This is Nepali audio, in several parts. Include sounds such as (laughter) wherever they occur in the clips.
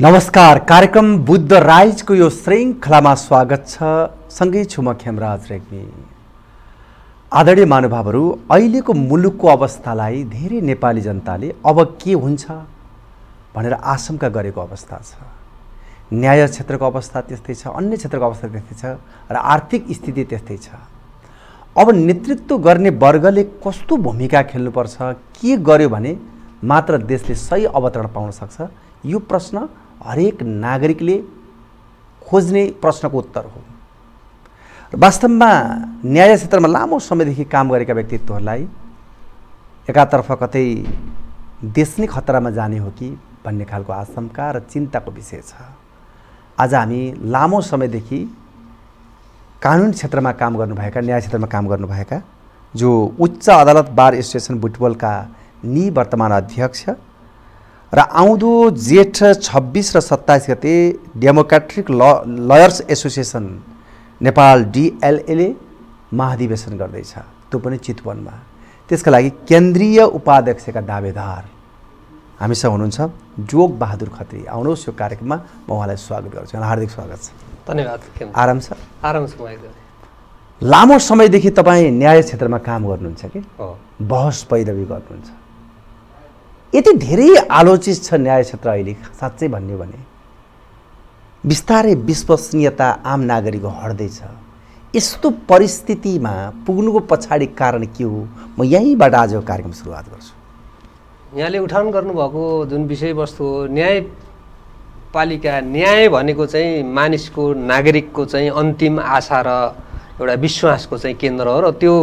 नमस्कार कार्यक्रम बुद्ध राइजको यो श्रृङ्खलामा स्वागत छ। सँगै छु म खेमराज रेग्मी। आदरणीय महानुभावहरू अहिलेको मुलुकको अवस्थालाई धेरै नेपाली जनताले अब के हुन्छ भनेर आशंका गरेको अवस्था छ। न्याय क्षेत्रको अवस्था त्यस्तै छ अन्य क्षेत्रको अवस्था त्यस्तै छ र आर्थिक स्थिति त्यस्तै छ। अब नेतृत्व गर्ने वर्गले कस्तो भूमिका खेल्नुपर्छ के गर्यो भने मात्र देशले सही अवतरण पाउन सक्छ यो प्रश्न हरेक नागरिकले खोज्ने प्रश्नको उत्तर हो। वास्तवमा न्याय क्षेत्रमा लामो समयदेखि काम गरेका व्यक्तित्वहरूलाई एकातर्फ कतै देश नै खतरामा जाने हो कि भन्ने खालको आशंका र चिन्ताको विषय छ। आज हामी लामो समयदेखि कानुन क्षेत्रमा काम गर्नुभएका न्याय क्षेत्रमा काम गर्नुभएका जो उच्च अदालत बार एसोसिएसन बुटबलका निवर्तमान अध्यक्ष र आउँदो जेठ छब्बिस र सत्ताइस गते डेमोक्रेटिक ल लयर्स एसोसिएसन नेपाल डिएलएले महाधिवेशन गर्दैछ। त्यो पनि चितवनमा। त्यसका लागि केन्द्रीय उपाध्यक्षका दावेदार। हामीसँग हुनुहुन्छ। जोग बहादुर खत्री आउनुहोस् यो कार्यक्रममा। म उहाँलाई स्वागत गर्छु। हार्दिक स्वागत छ। धन्यवाद आराम छ? आराम छ लामो समयदेखि तपाईँ न्याय क्षेत्रमा काम गर्नुहुन्छ कि? बहस पैरवी गर्नुहुन्छ। यति धेरै आलोचित छ न्याय क्षेत्र अहिले साँच्चै भन्यो भने। बिस्तारै विश्वसनीयता आम नागरिकको हट्दैछ। यस्तो परिस्थितिमा पुग्नुको पछाडि कारण के हो? म यहीँबाट आजको कार्यक्रम सुरुवात गर्छु। यहाँले उठान गर्नुभएको जुन विषयवस्तु हो न्यायपालिका न्याय भनेको चाहिँ मानिसको नागरिकको चाहिँ अन्तिम आशा र एउटा विश्वासको चाहिँ केन्द्र हो र त्यो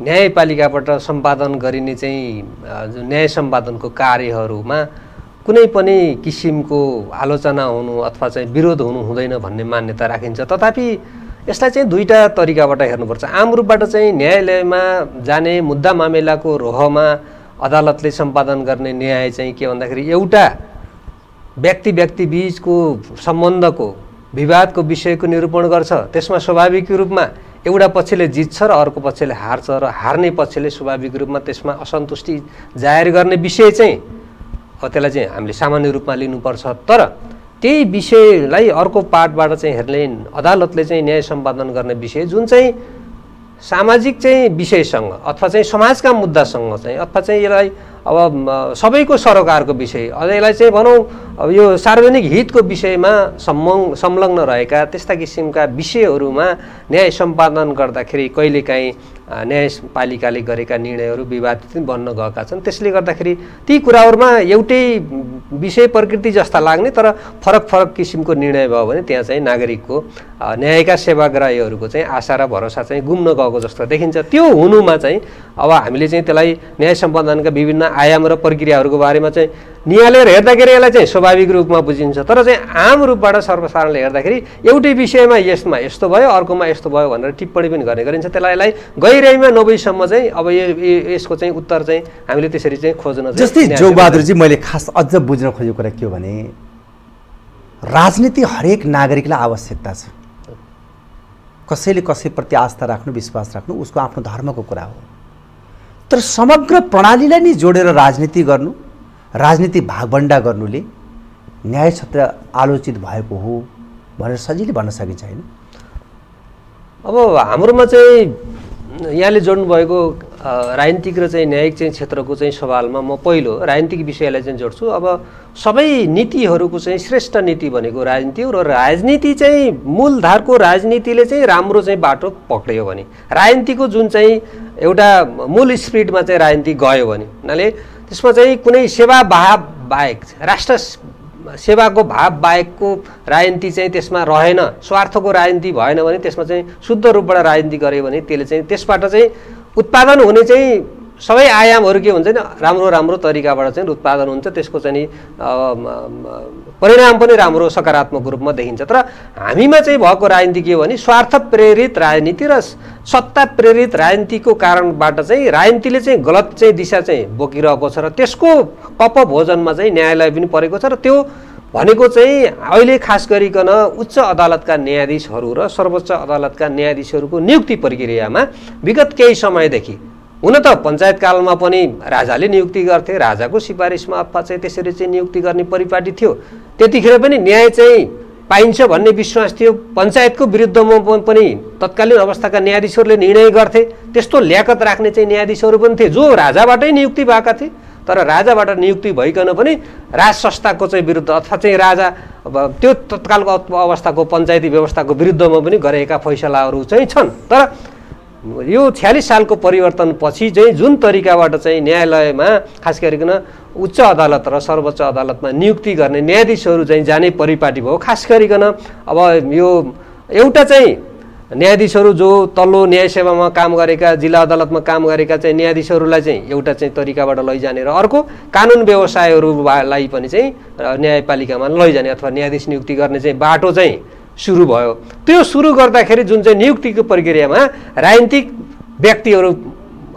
न्यायपालिकाबाट सम्पादन गरिने चाहिँ जुन न्याय सम्पादनको कार्यहरूमा कुनै पनि किसिमको आलोचना हुनु अथवा चाहिँ विरोध हुनु हुँदैन भन्ने मान्यता राखिन्छ। तथापि यसलाई चाहिँ दुईवटा तरिकाबाट हेर्नुपर्छ। आम रूपबाट चाहिँ न्यायालयमा जाने मुद्दा मामिलाको रोहमा अदालतले सम्पादन गर्ने न्याय चाहिँ के भन्दाखेरि एउटा व्यक्ति व्यक्ति बिचको सम्बन्धको विवादको विषयको निरूपण गर्छ। त्यसमा स्वाभाविक रूपमा एउटा पक्षले जित्छ र अर्को पक्षले हार्छ र हार्ने पक्षले स्वाभाविक रूपमा त्यसमा असन्तुष्टि जाहेर गर्ने विषय चाहिँ त्यसलाई चाहिँ हामीले सामान्य रूपमा लिनुपर्छ। तर त्यही विषयलाई अर्को पार्टबाट चाहिँ हेर्ने अदालतले चाहिँ न्याय सम्पादन गर्ने विषय जुन चाहिँ सामाजिक चाहिँ विषयसँग अथवा चाहिँ समाजका मुद्दासँग चाहिँ अथवा चाहिँ यसलाई अब सबैको सरोकारको विषय अझ यसलाई चाहिँ भनौँ अब यो सार्वजनिक हितको विषयमा सम्म संलग्न रहेका त्यस्ता किसिमका विषयहरूमा न्याय सम्पादन गर्दाखेरि कहिलेकाहीँ न्यायपालिकाले गरेका निर्णयहरू विवादित बन्न गएका छन्। त्यसले गर्दाखेरि ती कुराहरूमा एउटै विषय प्रकृति जस्ता लाग्ने तर फरक फरक किसिमको निर्णय भयो भने त्यहाँ चाहिँ नागरिकको न्यायका सेवाग्राहीहरूको चाहिँ आशा र भरोसा चाहिँ गुम्न गएको जस्तो देखिन्छ। त्यो हुनुमा चाहिँ अब हामीले चाहिँ त्यसलाई न्याय सम्पादनका विभिन्न आयाम र प्रक्रियाहरूको बारेमा चाहिँ निहालेर हेर्दाखेरि यसलाई चाहिँ स्वाभाविक रूपमा बुझिन्छ। तर चाहिँ आम रूपबाट सर्वसाधारणले हेर्दाखेरि एउटै विषयमा यसमा यस्तो भयो अर्कोमा यस्तो भयो भनेर टिप्पणी पनि गर्ने गरिन्छ। त्यसलाई यसलाई गहिराइमा नभइसम्म चाहिँ अब यसको चाहिँ उत्तर चाहिँ हामीले त्यसरी चाहिँ खोज्न जस्तै जोगबहादुरजी मैले खास अझ बुझ्न खोजेको कुरा के हो भने राजनीति हरेक नागरिकलाई आवश्यकता छ। कसैले कसैप्रति आस्था राख्नु विश्वास राख्नु उसको आफ्नो धर्मको कुरा हो। तर समग्र प्रणालीलाई नै जोडेर राजनीति गर्नु राजनीति भागभन्डा गर्नुले न्याय क्षेत्र आलोचित भएको हो भनेर सजिलै भन्न सकिन्छ होइन? अब हाम्रोमा चाहिँ यहाँले जोड्नुभएको राजनीतिक र चाहिँ न्यायिक चाहिँ क्षेत्रको चाहिँ सवालमा म पहिलो राजनीतिक विषयलाई चाहिँ जोड्छु। अब सबै नीतिहरूको चाहिँ श्रेष्ठ नीति भनेको राजनीति हो र राजनीति चाहिँ मूलधारको राजनीतिले चाहिँ राम्रो चाहिँ बाटो पक्रियो भने राजनीतिको जुन चाहिँ एउटा मूल स्पिरिटमा चाहिँ राजनीति गयो भने हुनाले त्यसमा चाहिँ कुनै सेवा भाव बाहेक राष्ट्र सेवाको भाव बाहेकको राजनीति चाहिँ त्यसमा रहेन स्वार्थको राजनीति भएन भने त्यसमा चाहिँ शुद्ध रूपबाट राजनीति गऱ्यो भने त्यसले चाहिँ त्यसबाट चाहिँ उत्पादन हुने चाहिँ सबै आयामहरू के हुन्छ नि राम्रो राम्रो तरिकाबाट चाहिँ उत्पादन हुन्छ त्यसको चाहिँ परिणाम पनि राम्रो सकारात्मक रूपमा देखिन्छ। तर हामीमा चाहिँ भएको राजनीति के हो भने स्वार्थ प्रेरित राजनीति र सत्ता प्रेरित राजनीतिको कारणबाट चाहिँ राजनीतिले चाहिँ गलत चाहिँ दिशा चाहिँ बोकिरहेको छ र त्यसको अपभोजनमा चाहिँ न्यायालय पनि परेको छ र त्यो भनेको चाहिँ अहिले खास गरिकन उच्च अदालतका न्यायाधीशहरू र सर्वोच्च अदालतका न्यायाधीशहरूको नियुक्ति प्रक्रियामा विगत केही समयदेखि हुन त पञ्चायतकालमा पनि राजाले नियुक्ति गर्थे राजाको सिफारिसमा चाहिँ त्यसरी चाहिँ नियुक्ति गर्ने परिपाटी थियो। त्यतिखेर पनि न्याय चाहिँ पाइन्छ भन्ने विश्वास थियो। पञ्चायतको विरुद्धमा पनि तत्कालीन अवस्थाका न्यायाधीशहरूले निर्णय गर्थे। त्यस्तो ल्याकत राख्ने चाहिँ न्यायाधीशहरू पनि थिए। जो राजाबाटै नियुक्ति भएका थिए तर राजाबाट नियुक्ति भइकन पनि राज संस्थाको चाहिँ विरुद्ध अथवा चाहिँ राजा त्यो तत्कालको अवस्थाको पञ्चायती व्यवस्थाको विरुद्धमा पनि गरेका फैसलाहरू चाहिँ छन्। तर यो छ्यालिस सालको परिवर्तनपछि चाहिँ जुन तरिकाबाट चाहिँ न्यायालयमा खास गरिकन उच्च अदालत र सर्वोच्च अदालतमा नियुक्ति गर्ने न्यायाधीशहरू चाहिँ जाने परिपाटी भयो। खास गरिकन अब यो एउटा चाहिँ न्यायाधीशहरू जो तल्लो न्याय सेवामा काम गरेका जिल्ला अदालतमा काम गरेका चाहिँ न्यायाधीशहरूलाई चाहिँ एउटा चाहिँ तरिकाबाट लैजाने र अर्को कानुन व्यवसायहरूलाई पनि चाहिँ न्यायपालिकामा लैजाने अथवा न्यायाधीश नियुक्ति गर्ने चाहिँ बाटो चाहिँ सुरु भयो। त्यो सुरु गर्दाखेरि जुन चाहिँ नियुक्तिको प्रक्रियामा राजनीतिक व्यक्तिहरू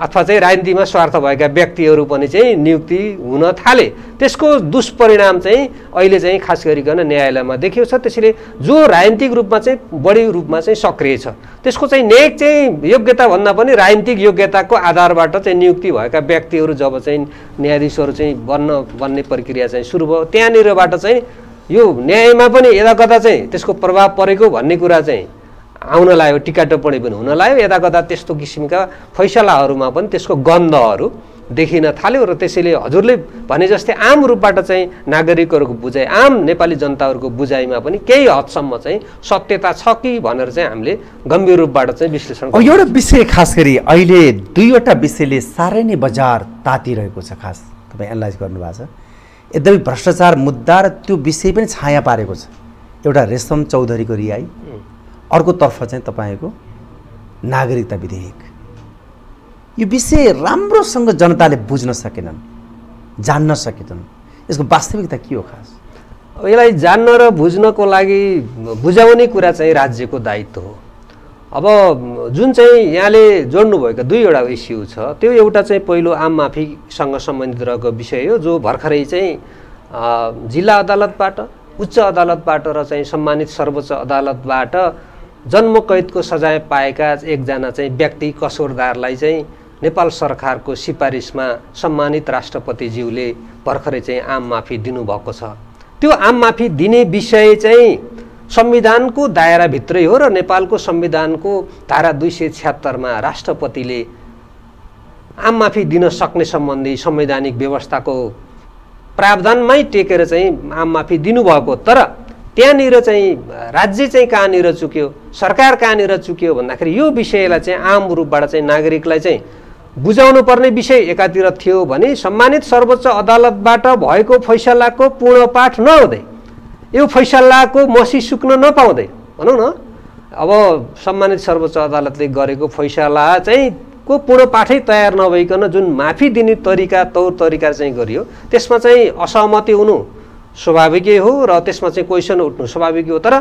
अथवा चाहिँ राजनीतिमा स्वार्थ भएका व्यक्तिहरू पनि चाहिँ नियुक्ति हुन थाले। त्यसको दुष्परिणाम चाहिँ अहिले चाहिँ खास गरिकन न्यायालयमा देखियो छ। त्यसैले जो राजनीतिक रूपमा चाहिँ बढी रूपमा चाहिँ सक्रिय छ त्यसको चाहिँ नेक चाहिँ योग्यताभन्दा पनि राजनीतिक योग्यताको आधारबाट चाहिँ नियुक्ति भएका व्यक्तिहरू जब चाहिँ न्यायाधीशहरू चाहिँ बन्न बन्ने प्रक्रिया चाहिँ सुरु भयो। त्यहाँनिरबाट चाहिँ यो न्यायमा पनि यता कता चाहिँ त्यसको प्रभाव परेको भन्ने कुरा चाहिँ आउन लाग्यो टिका टिप्पणी पनि हुन लाग्यो। यता कता त्यस्तो किसिमका फैसलाहरूमा पनि त्यसको गन्धहरू देखिन थाल्यो र त्यसैले हजुरले भने जस्तै आम रूपबाट चाहिँ नागरिकहरूको बुझाइ आम नेपाली जनताहरूको बुझाइमा पनि केही हदसम्म चाहिँ सत्यता छ कि भनेर चाहिँ हामीले गम्भीर रूपबाट चाहिँ विश्लेषण एउटा विषय खास गरी अहिले दुईवटा विषयले साह्रै नै बजार तातिरहेको छ खास। तपाईँ एनालाइज गर्नुभएको छ। एकदमै भ्रष्टाचार मुद्दा र त्यो विषय पनि छाया पारेको छ। एउटा रेशम चौधरीको रिहाई अर्कोतर्फ चाहिँ तपाईँको नागरिकता विधेयक। यो विषय राम्रोसँग जनताले बुझ्न सकेनन् जान्न सकेनन्। यसको वास्तविकता के हो खास? यसलाई जान्न र बुझ्नको लागि बुझाउने कुरा चाहिँ राज्यको दायित्व हो। अब जुन चाहिँ यहाँले जोड्नुभएको दुईवटा इस्यु छ त्यो एउटा चाहिँ पहिलो आम माफीसँग सम्बन्धित रहेको विषय हो जो भर्खरै चाहिँ जिल्ला अदालतबाट उच्च अदालतबाट र चाहिँ सम्मानित सर्वोच्च अदालतबाट जन्मकैदको सजाय पाएका एकजना चाहिँ व्यक्ति कसोरदारलाई चाहिँ नेपाल सरकारको सिफारिसमा सम्मानित राष्ट्रपतिज्यूले भर्खरै चाहिँ आम माफी दिनुभएको छ। त्यो आम माफी दिने विषय चाहिँ संविधानको दायराभित्रै हो र नेपालको संविधानको धारा दुई सय छ्यात्तरमा राष्ट्रपतिले आम माफी दिन सक्ने सम्बन्धी संवैधानिक व्यवस्थाको प्रावधानमै टेकेर चाहिँ आम माफी दिनुभएको तर त्यहाँनिर चाहिँ राज्य चाहिँ कहाँनिर चुक्यो सरकार कहाँनिर चुक्यो भन्दाखेरि यो विषयलाई चाहिँ आम रूपबाट चाहिँ नागरिकलाई चाहिँ बुझाउनु पर्ने विषय एकातिर थियो भने सम्मानित सर्वोच्च अदालतबाट भएको फैसलाको पूर्णपाठ नहुँदै यो फैसलाको मसी सुक्न नपाउँदै भनौँ न। अब सम्मानित सर्वोच्च अदालतले गरेको फैसला चाहिँ को पूर्णपाठै तयार नभइकन जुन माफी दिने तरिका तौर तरिका चाहिँ गरियो त्यसमा चाहिँ असहमति हुनु स्वाभाविकै हो र त्यसमा चाहिँ क्वेसन उठ्नु स्वाभाविक हो। तर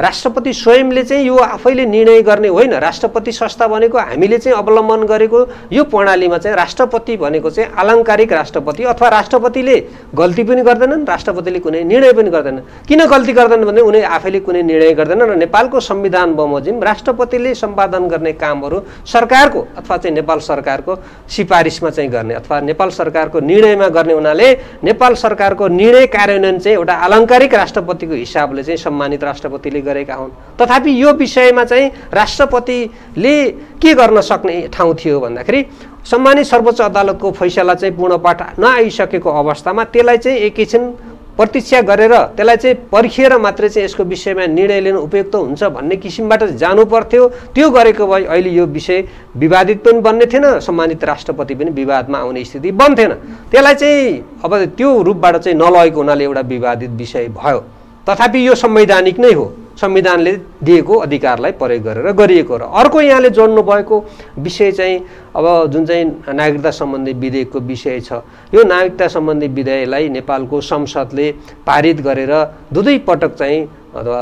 राष्ट्रपति स्वयंले चाहिँ यो आफैले निर्णय गर्ने होइन। राष्ट्रपति संस्था भनेको हामीले चाहिँ अवलम्बन गरेको यो प्रणालीमा चाहिँ राष्ट्रपति भनेको चाहिँ आलङ्कारिक राष्ट्रपति अथवा राष्ट्रपतिले गल्ती पनि गर्दैनन् राष्ट्रपतिले कुनै निर्णय पनि गर्दैनन्। किन गल्ती गर्दैनन् भने उनी आफैले कुनै निर्णय गर्दैनन् र नेपालको संविधान बमोजिम राष्ट्रपतिले सम्पादन गर्ने कामहरू सरकारको अथवा चाहिँ नेपाल सरकारको सिफारिसमा चाहिँ गर्ने अथवा नेपाल सरकारको निर्णयमा गर्ने हुनाले नेपाल सरकारको निर्णय कार्यान्वयन चाहिँ एउटा आलङ्कारिक राष्ट्रपतिको हिसाबले चाहिँ सम्मानित राष्ट्रपतिले गरेका हुन्। तथापि यो विषयमा चाहिँ राष्ट्रपतिले के गर्न सक्ने ठाउँ थियो भन्दाखेरि सम्मानित सर्वोच्च अदालतको फैसला चाहिँ पूर्णपाठ नआइसकेको अवस्थामा त्यसलाई चाहिँ एकैछिन प्रतीक्षा गरेर त्यसलाई चाहिँ पर्खिएर मात्रै चाहिँ यसको विषयमा निर्णय लिनु उपयुक्त हुन्छ भन्ने किसिमबाट जानु पर्थ्यो। त्यो गरेको भए अहिले यो विषय विवादित पनि बन्ने थिएन सम्मानित राष्ट्रपति पनि विवादमा आउने स्थिति बन्थेन। त्यसलाई चाहिँ अब त्यो रूपबाट चाहिँ नलगेको हुनाले एउटा विवादित विषय भयो। तथापि यो संवैधानिक नै हो। संविधानले दिएको अधिकारलाई प्रयोग गरेर गरिएको र अर्को यहाँले जोड्नु भएको विषय चाहिँ अब जुन चाहिँ नागरिकता सम्बन्धी विधेयकको विषय छ यो नागरिकता सम्बन्धी विधेयकलाई नेपालको संसदले पारित गरेर दुई पटक चाहिँ अथवा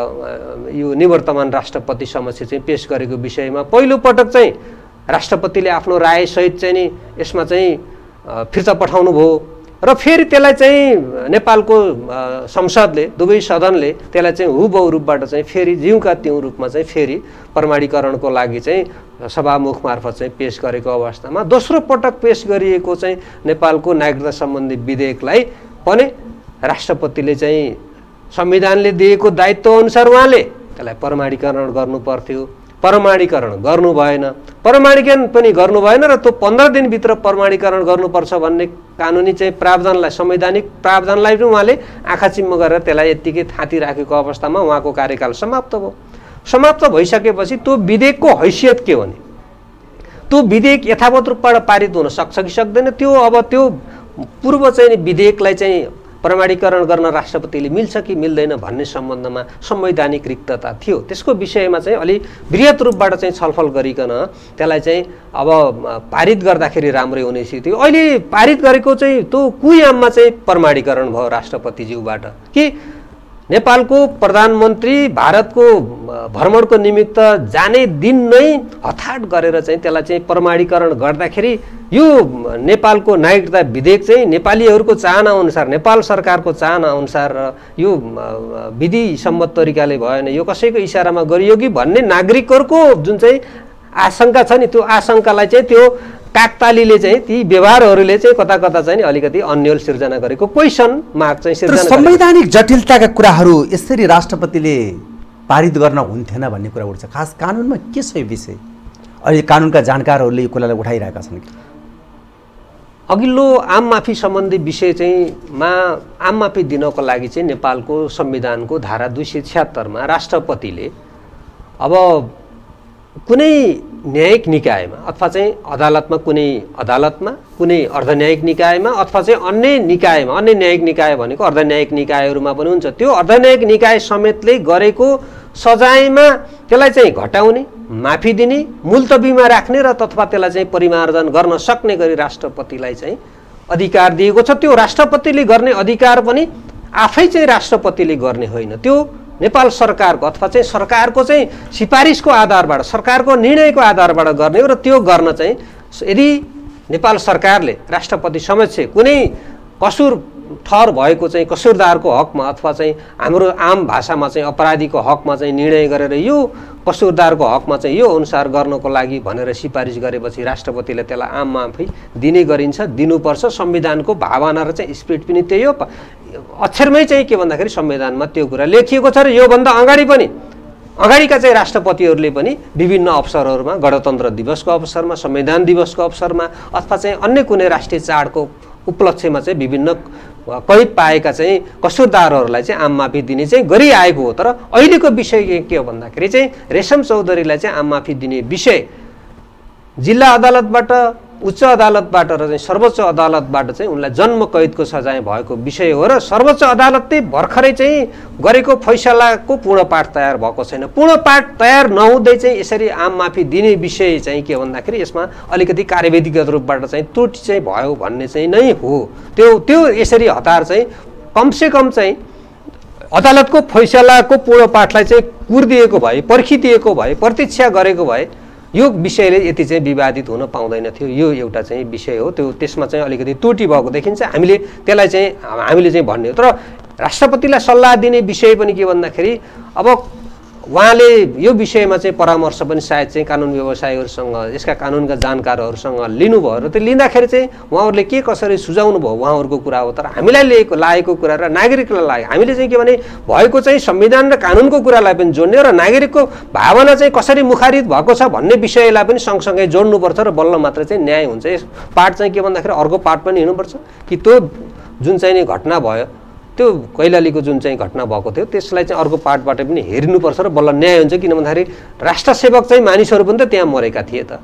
यो निवर्तमान राष्ट्रपति समक्ष चाहिँ पेस गरेको विषयमा पहिलो पटक चाहिँ राष्ट्रपतिले आफ्नो रायसहित चाहिँ नि यसमा चाहिँ फिर्ता पठाउनु भयो र फेरि त्यसलाई चाहिँ नेपालको संसदले दुवै सदनले त्यसलाई चाहिँ हुबहु रूपबाट चाहिँ फेरि जिउका तिउँ रूपमा चाहिँ फेरि प्रमाणीकरणको लागि चाहिँ सभामुख मार्फत चाहिँ पेस गरेको अवस्थामा दोस्रो पटक पेस गरिएको चाहिँ नेपालको नागरिकता सम्बन्धी विधेयकलाई पनि राष्ट्रपतिले चाहिँ संविधानले दिएको दायित्व अनुसार उहाँले त्यसलाई प्रमाणीकरण गर्नु पर्थ्यो। प्रमाणीकरण गर्नु भएन। प्रमाणीकरण पनि गर्नु भएन र त्यो पन्ध्र दिनभित्र प्रमाणीकरण गर्नुपर्छ भन्ने कानुनी चाहिँ प्रावधानलाई संवैधानिक प्रावधानलाई पनि उहाँले आँखा चिम्म गरेर त्यसलाई यत्तिकै थाँती राखेको अवस्थामा उहाँको कार्यकाल समाप्त भयो। समाप्त भइसकेपछि त्यो विधेयकको हैसियत के भने त्यो विधेयक यथावत रूपबाट पारित हुन सक्छ कि सक्दैन त्यो अब त्यो पूर्व चाहिँ विधेयकलाई चाहिँ प्रमाणीकरण गर्न राष्ट्रपतिले मिल्छ कि मिल्दैन भन्ने सम्बन्धमा संवैधानिक रिक्तता थियो। त्यसको विषयमा चाहिँ अलि वृहत रूपबाट चाहिँ छलफल गरिकन त्यसलाई चाहिँ अब पारित गर्दाखेरि राम्रै हुने थियो। अहिले पारित गरेको चाहिँ त्यो कुयाममा चाहिँ प्रमाणीकरण भयो राष्ट्रपतिज्यूबाट। कि नेपालको प्रधानमन्त्री भारतको भ्रमणको निमित्त जाने दिन नै हठाट गरेर चाहिँ त्यसलाई चाहिँ प्रमाणीकरण गर्दाखेरि यो नेपालको नागरिकता विधेयक चाहिँ नेपालीहरूको चाहना अनुसार नेपाल सरकारको चाहना अनुसार यो विधि सम्मत तरिकाले भएन यो कसैको इसारामा गरियो कि भन्ने नागरिकहरूको जुन चाहिँ आशङ्का छ नि त्यो आशङ्कालाई चाहिँ त्यो काकतालीले चाहिँ ती व्यवहारहरूले चाहिँ कता कता चाहिँ अलिकति अन्यल सिर्जना गरेको क्वेसन माग चाहिँ सिर्जना संवैधानिक जटिलताका कुराहरू यसरी राष्ट्रपतिले पारित गर्न हुन्थेन भन्ने कुरा उठ्छ। खास कानुनमा के छ यो विषय? अहिले कानुनका जानकारहरूले यो कुरालाई उठाइरहेका छन् अघिल्लो आम माफी सम्बन्धी विषय चाहिँ मा आम माफी दिनको लागि चाहिँ नेपालको संविधानको धारा दुई सय छ्यात्तरमा राष्ट्रपतिले अब कुनै न्यायिक निकायमा अथवा चाहिँ अदालतमा कुनै अदालतमा कुनै अर्धन्यायिक निकायमा अथवा चाहिँ अन्य निकायमा अन्य न्यायिक निकाय भनेको अर्धन्यायिक निकायहरूमा पनि हुन्छ। त्यो अर्धन्यायिक निकाय समेतले गरेको सजायमा त्यसलाई चाहिँ घटाउने माफी दिने मुल्तबीमा राख्ने र तथवा त्यसलाई चाहिँ परिमार्जन गर्न सक्ने गरी राष्ट्रपतिलाई चाहिँ अधिकार दिएको छ। त्यो राष्ट्रपतिले गर्ने अधिकार पनि आफै चाहिँ राष्ट्रपतिले गर्ने होइन। त्यो नेपाल सरकारको अथवा चाहिँ सरकारको चाहिँ सिफारिसको आधारबाट सरकारको निर्णयको आधारबाट गर्ने हो र त्यो गर्न चाहिँ यदि नेपाल सरकारले राष्ट्रपति समक्ष कुनै कसुर ठहर भएको चाहिँ कसुरदारको हकमा अथवा चाहिँ हाम्रो आम भाषामा चाहिँ अपराधीको हकमा चाहिँ निर्णय गरेर यो कसुरदारको हकमा चाहिँ यो अनुसार गर्नको लागि भनेर सिफारिस गरेपछि राष्ट्रपतिले त्यसलाई आम माफी दिने गरिन्छ दिनुपर्छ। संविधानको भावना र चाहिँ स्पिड पनि त्यही हो। अक्षरमै चाहिँ के भन्दाखेरि संविधानमा त्यो कुरा लेखिएको छ र योभन्दा अगाडि पनि अगाडिका चाहिँ राष्ट्रपतिहरूले पनि विभिन्न अवसरहरूमा गणतन्त्र दिवसको अवसरमा संविधान दिवसको अवसरमा अथवा चाहिँ अन्य कुनै राष्ट्रिय चाडको उपलक्ष्यमा चाहिँ विभिन्न कैद पाएका चाहिँ कसुरदारहरूलाई चाहिँ आम माफी दिने चाहिँ गरिआएको हो। तर अहिलेको विषय के हो भन्दाखेरि चाहिँ रेशम चौधरीलाई चाहिँ आम माफी दिने विषय जिल्ला अदालतबाट उच्च अदालतबाट र चाहिँ सर्वोच्च अदालतबाट चाहिँ उनलाई जन्म कैदको सजाय भएको विषय हो र सर्वोच्च अदालतले भर्खरै चाहिँ गरेको फैसलाको पूर्ण पाठ तयार भएको छैन। पूर्ण पाठ तयार नहुँदै चाहिँ यसरी आम माफी दिने विषय चाहिँ के भन्दाखेरि यसमा अलिकति कार्यविधिगत रूपबाट चाहिँ त्रुटि चाहिँ भयो भन्ने चाहिँ नै हो। त्यो त्यो यसरी हतार चाहिँ कमसेकम चाहिँ अदालतको फैसलाको पूर्ण पाठलाई चाहिँ कुर्दिएको भए पर्खिदिएको भए प्रतीक्षा गरेको भए यो विषयले यति चाहिँ विवादित हुन पाउँदैन थियो। यो एउटा चाहिँ विषय हो। त्यो त्यसमा चाहिँ अलिकति त्रुटि भएको देखिन्छ। हामीले त्यसलाई चाहिँ हामीले चाहिँ भन्ने हो। तर राष्ट्रपतिलाई सल्लाह दिने विषय पनि के भन्दाखेरि अब उहाँले यो विषयमा चाहिँ परामर्श पनि सायद चाहिँ कानुन व्यवसायीहरूसँग यसका कानुनका जानकारहरूसँग लिनुभयो र त्यो लिँदाखेरि चाहिँ उहाँहरूले के कसरी सुझाउनु भयो उहाँहरूको कुरा हो? तर हामीलाई लिएको लागेको कुरा र नागरिकलाई लाग्यो हामीले चाहिँ के भने भएको चाहिँ संविधान र कानुनको कुरालाई पनि जोड्ने र नागरिकको भावना चाहिँ कसरी मुखारित भएको छ भन्ने विषयलाई पनि सँगसँगै जोड्नुपर्छ र बल्ल मात्र चाहिँ न्याय हुन्छ। यस पाठ चाहिँ के भन्दाखेरि अर्को पाठ पनि हिँड्नुपर्छ कि त्यो जुन चाहिँ नि घटना भयो त्यो कैलालीको जुन चाहिँ घटना भएको थियो त्यसलाई चाहिँ अर्को पार्टबाट पनि हेर्नुपर्छ र बल्ल न्याय हुन्छ किन भन्दाखेरि राष्ट्रसेवक चाहिँ मानिसहरू पनि त त्यहाँ मरेका थिए त।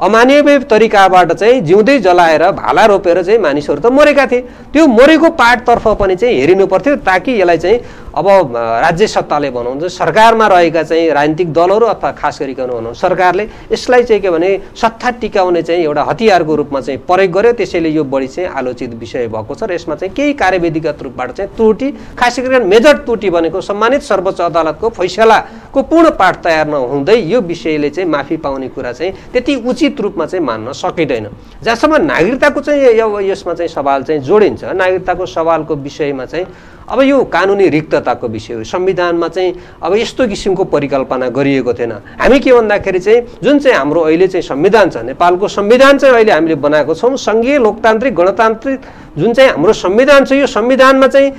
अमानवीय तरिकाबाट चाहिँ जिउँदै जलाएर भाला रोपेर चाहिँ मानिसहरू त मरेका थिए। त्यो मरेको पार्टतर्फ पनि चाहिँ हेरिनु पर्थ्यो ताकि यसलाई चाहिँ अब राज्य सत्ताले भनौँ सरकारमा रहेका चाहिँ राजनीतिक दलहरू अथवा खास गरिकन भनौँ सरकारले यसलाई चाहिँ के भने सत्ता टिकाउने चाहिँ एउटा हतियारको रूपमा चाहिँ प्रयोग गर्यो। त्यसैले यो बढी चाहिँ आलोचित विषय भएको छ र यसमा चाहिँ केही कार्यविधिगत रूपबाट चाहिँ त्रुटि खास गरिकन मेजर त्रुटि भनेको सम्मानित सर्वोच्च अदालतको फैसलाको पूर्ण पाठ तयार नहुँदै यो विषयले चाहिँ माफी पाउने कुरा चाहिँ त्यति उचित रूपमा चाहिँ मान्न सकिँदैन। जहाँसम्म नागरिकताको चाहिँ यसमा चाहिँ सवाल चाहिँ जोडिन्छ नागरिकताको सवालको विषयमा चाहिँ अब यो कानुनी रिक्तताको विषय हो। संविधानमा चाहिँ अब यस्तो किसिमको परिकल्पना गरिएको थिएन। हामी के भन्दाखेरि चाहिँ जुन चाहिँ हाम्रो अहिले चाहिँ संविधान छ नेपालको संविधान चाहिँ अहिले हामीले बनाएको छौँ। सङ्घीय लोकतान्त्रिक गणतान्त्रिक जुन चाहिँ हाम्रो संविधान छ यो संविधानमा चाहिँ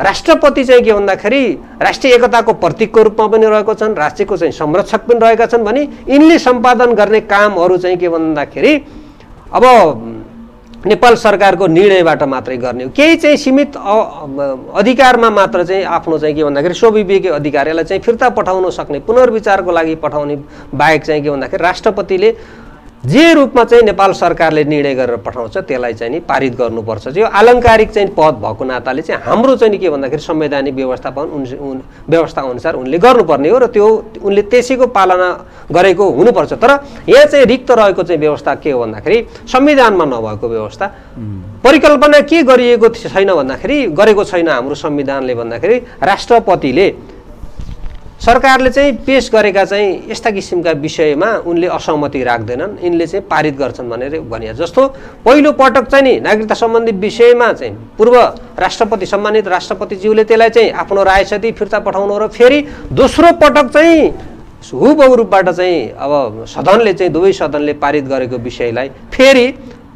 राष्ट्रपति चाहिँ के भन्दाखेरि राष्ट्रिय एकताको प्रतीकको रूपमा पनि रहेको छन् राष्ट्रको चाहिँ संरक्षक पनि रहेका छन् भने यिनले सम्पादन गर्ने कामहरू चाहिँ के भन्दाखेरि अब नेपाल सरकारको निर्णयबाट मात्रै गर्ने हो। केही चाहिँ सीमित अधिकारमा मात्र चाहिँ आफ्नो चाहिँ के भन्दाखेरि स्वविवेकी अधिकार यसलाई चाहिँ फिर्ता पठाउन सक्ने पुनर्विचारको लागि पठाउने बाहेक चाहिँ के भन्दाखेरि राष्ट्रपतिले जे रूपमा चाहिँ नेपाल सरकारले निर्णय गरेर पठाउँछ त्यसलाई चाहिँ नि पारित गर्नुपर्छ। यो आलङ्कारिक चाहिँ पद भएको नाताले चाहिँ हाम्रो चाहिँ नि के भन्दाखेरि संवैधानिक व्यवस्थापन उन व्यवस्था अनुसार उनले गर्नुपर्ने हो र त्यो उनले त्यसैको पालना गरेको हुनुपर्छ। तर यहाँ चाहिँ रिक्त रहेको चाहिँ व्यवस्था के हो भन्दाखेरि संविधानमा नभएको व्यवस्था। परिकल्पना के गरिएको छैन भन्दाखेरि गरेको छैन हाम्रो संविधानले भन्दाखेरि राष्ट्रपतिले सरकारले चाहिँ पेस गरेका चाहिँ यस्ता किसिमका विषयमा उनले असहमति राख्दैनन्। यिनले चाहिँ पारित गर्छन् भनेर भनिया जस्तो पहिलो पटक चाहिँ नि नागरिकता सम्बन्धी विषयमा चाहिँ पूर्व राष्ट्रपति सम्मानित राष्ट्रपतिज्यूले त्यसलाई चाहिँ आफ्नो रायसती फिर्ता पठाउनु र फेरि दोस्रो पटक चाहिँ हुबहु रूपबाट चाहिँ अब सदनले चाहिँ दुवै सदनले पारित गरेको विषयलाई फेरि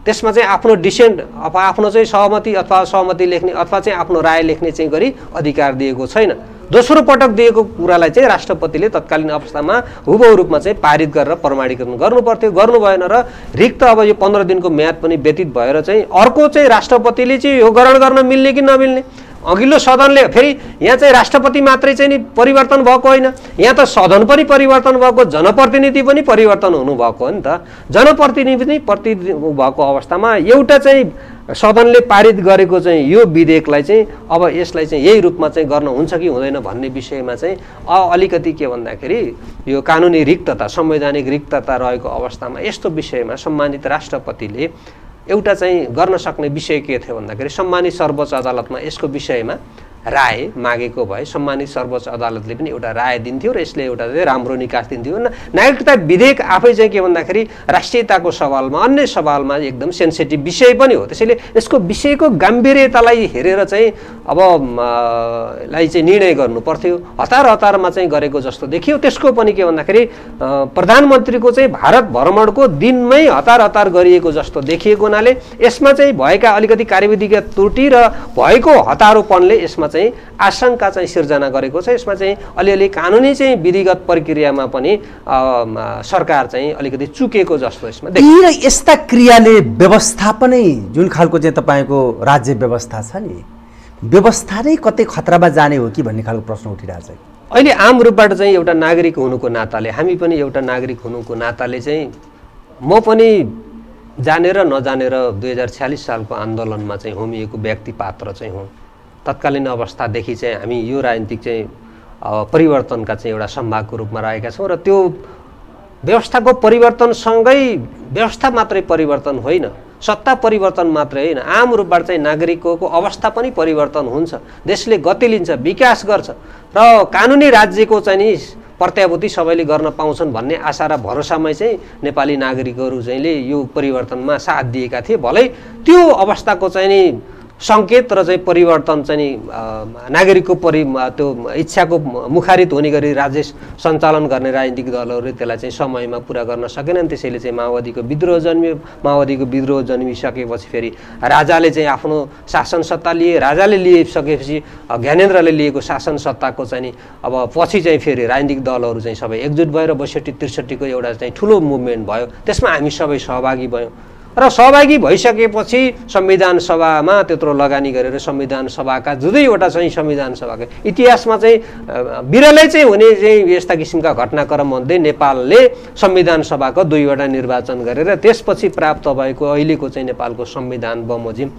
त्यसमा चाहिँ आफ्नो डिसेन्ट अथवा आफ्नो चाहिँ सहमति अथवा सहमति लेख्ने अथवा चाहिँ आफ्नो राय लेख्ने चाहिँ गरी अधिकार दिएको छैन। दोस्रो पटक दिएको कुरालाई चाहिँ राष्ट्रपतिले तत्कालीन अवस्थामा हुबहु रूपमा चाहिँ पारित गरेर प्रमाणीकरण गर्नु पर्थ्यो गर्नु भएन र रिक्त अब यो पन्ध्र दिनको म्याद पनि व्यतीत भएर चाहिँ अर्को चाहिँ राष्ट्रपतिले चाहिँ यो ग्रहण गर्न मिल्ने कि नमिल्ने? अघिल्लो सदनले फेरि यहाँ चाहिँ राष्ट्रपति मात्रै चाहिँ नि परिवर्तन भएको होइन। यहाँ त सदन पनि परिवर्तन भएको जनप्रतिनिधि पनि परिवर्तन हुनुभएको हो नि त। जनप्रतिनिधि पनि प्रति भएको अवस्थामा एउटा चाहिँ सदनले पारित गरेको चाहिँ यो विधेयकलाई चाहिँ अब यसलाई चाहिँ यही रूपमा चाहिँ गर्न हुन्छ कि हुँदैन भन्ने विषयमा चाहिँ अलिकति के भन्दाखेरि यो कानुनी रिक्तता संवैधानिक रिक्तता रहेको अवस्थामा यस्तो विषयमा सम्मानित राष्ट्रपतिले एउटा चाहिँ गर्न सक्ने विषय के थियो भन्दाखेरि सम्मानित सर्वोच्च अदालतमा यसको विषयमा राय मागेको भए सम्मानित सर्वोच्च अदालतले पनि एउटा राय दिन्थ्यो र यसले एउटा चाहिँ राम्रो निकास दिन्थ्यो नागरिकता विधेयक आफै चाहिँ के भन्दाखेरि राष्ट्रियताको सवालमा अन्य सवालमा एकदम सेन्सिटिभ विषय पनि हो। त्यसैले यसको विषयको गाम्भीर्यतालाई हेरेर चाहिँ अब लाई चाहिँ निर्णय गर्नु पर्थ्यो। हतार हतारमा चाहिँ गरेको जस्तो देखियो। त्यसको पनि के भन्दाखेरि प्रधानमन्त्रीको चाहिँ भारत भ्रमणको दिनमै हतार हतार गरिएको जस्तो देखिएको हुनाले यसमा चाहिँ भएका अलिकति कार्यविधिगत त्रुटि र भएको हतारोपनले यसमा चाहिँ आशंका चाहिँ सिर्जना गरेको छ। यसमा चाहिँ अलिअलि कानुनी चाहिँ विधिगत प्रक्रियामा पनि सरकार चाहिँ अलिकति चुकेको जस्तो यसमा र यस्ता क्रियाले व्यवस्थापनै जुन खालको चाहिँ तपाईँको राज्य व्यवस्था छ नि व्यवस्था नै कतै खतरामा जाने हो कि भन्ने खालको प्रश्न उठिरहेको छ अहिले आम रूपबाट चाहिँ एउटा नागरिक हुनुको नाताले हामी पनि एउटा नागरिक हुनुको नाताले चाहिँ म पनि जानेर नजानेर दुई हजार छ्यालिस सालको आन्दोलनमा चाहिँ होमिएको व्यक्ति पात्र चाहिँ हुँ। तत्कालीन अवस्थादेखि चाहिँ हामी यो राजनीतिक चाहिँ परिवर्तनका चाहिँ एउटा सम्भागको रूपमा रहेका छौँ र त्यो व्यवस्थाको परिवर्तनसँगै व्यवस्था मात्रै परिवर्तन होइन सत्ता परिवर्तन मात्रै होइन आम रूपबाट चाहिँ नागरिकको अवस्था पनि परिवर्तन हुन्छ देशले गति लिन्छ विकास गर्छ र कानुनी राज्यको चाहिँ नि प्रत्याभूति सबैले गर्न पाउँछन् भन्ने आशा र भरोसामै चाहिँ नेपाली नागरिकहरू चाहिँले यो परिवर्तनमा साथ दिएका थिए। भलै त्यो अवस्थाको चाहिँ नि सङ्केत र चाहिँ परिवर्तन चाहिँ नागरिकको परि त्यो इच्छाको मुखारित हुने गरी राज्य सञ्चालन गर्ने राजनीतिक दलहरूले त्यसलाई चाहिँ समयमा पुरा गर्न सकेनन्। त्यसैले चाहिँ माओवादीको विद्रोह जन्मियो माओवादीको विद्रोह जन्मिसकेपछि फेरि राजाले चाहिँ आफ्नो शासन सत्ता लिए राजाले लिइसकेपछि ज्ञानेन्द्रले लिएको शासन सत्ताको चाहिँ नि अब पछि चाहिँ फेरि राजनीतिक दलहरू चाहिँ सबै एकजुट भएर बैसठी त्रिसठीको एउटा चाहिँ ठुलो मुभमेन्ट भयो। त्यसमा हामी सबै सहभागी भयौँ। र सहभागी भइसकेपछि संविधान सभामा त्यत्रो लगानी गरेर संविधान सभाका दुवैवटा चाहिँ संविधान सभाको इतिहासमा चाहिँ बिरलै चाहिँ हुने चाहिँ यस्ता किसिमका घटनाक्रममध्ये नेपालले संविधान सभाको दुईवटा निर्वाचन गरेर त्यसपछि प्राप्त भएको अहिलेको चाहिँ नेपालको संविधान बमोजिम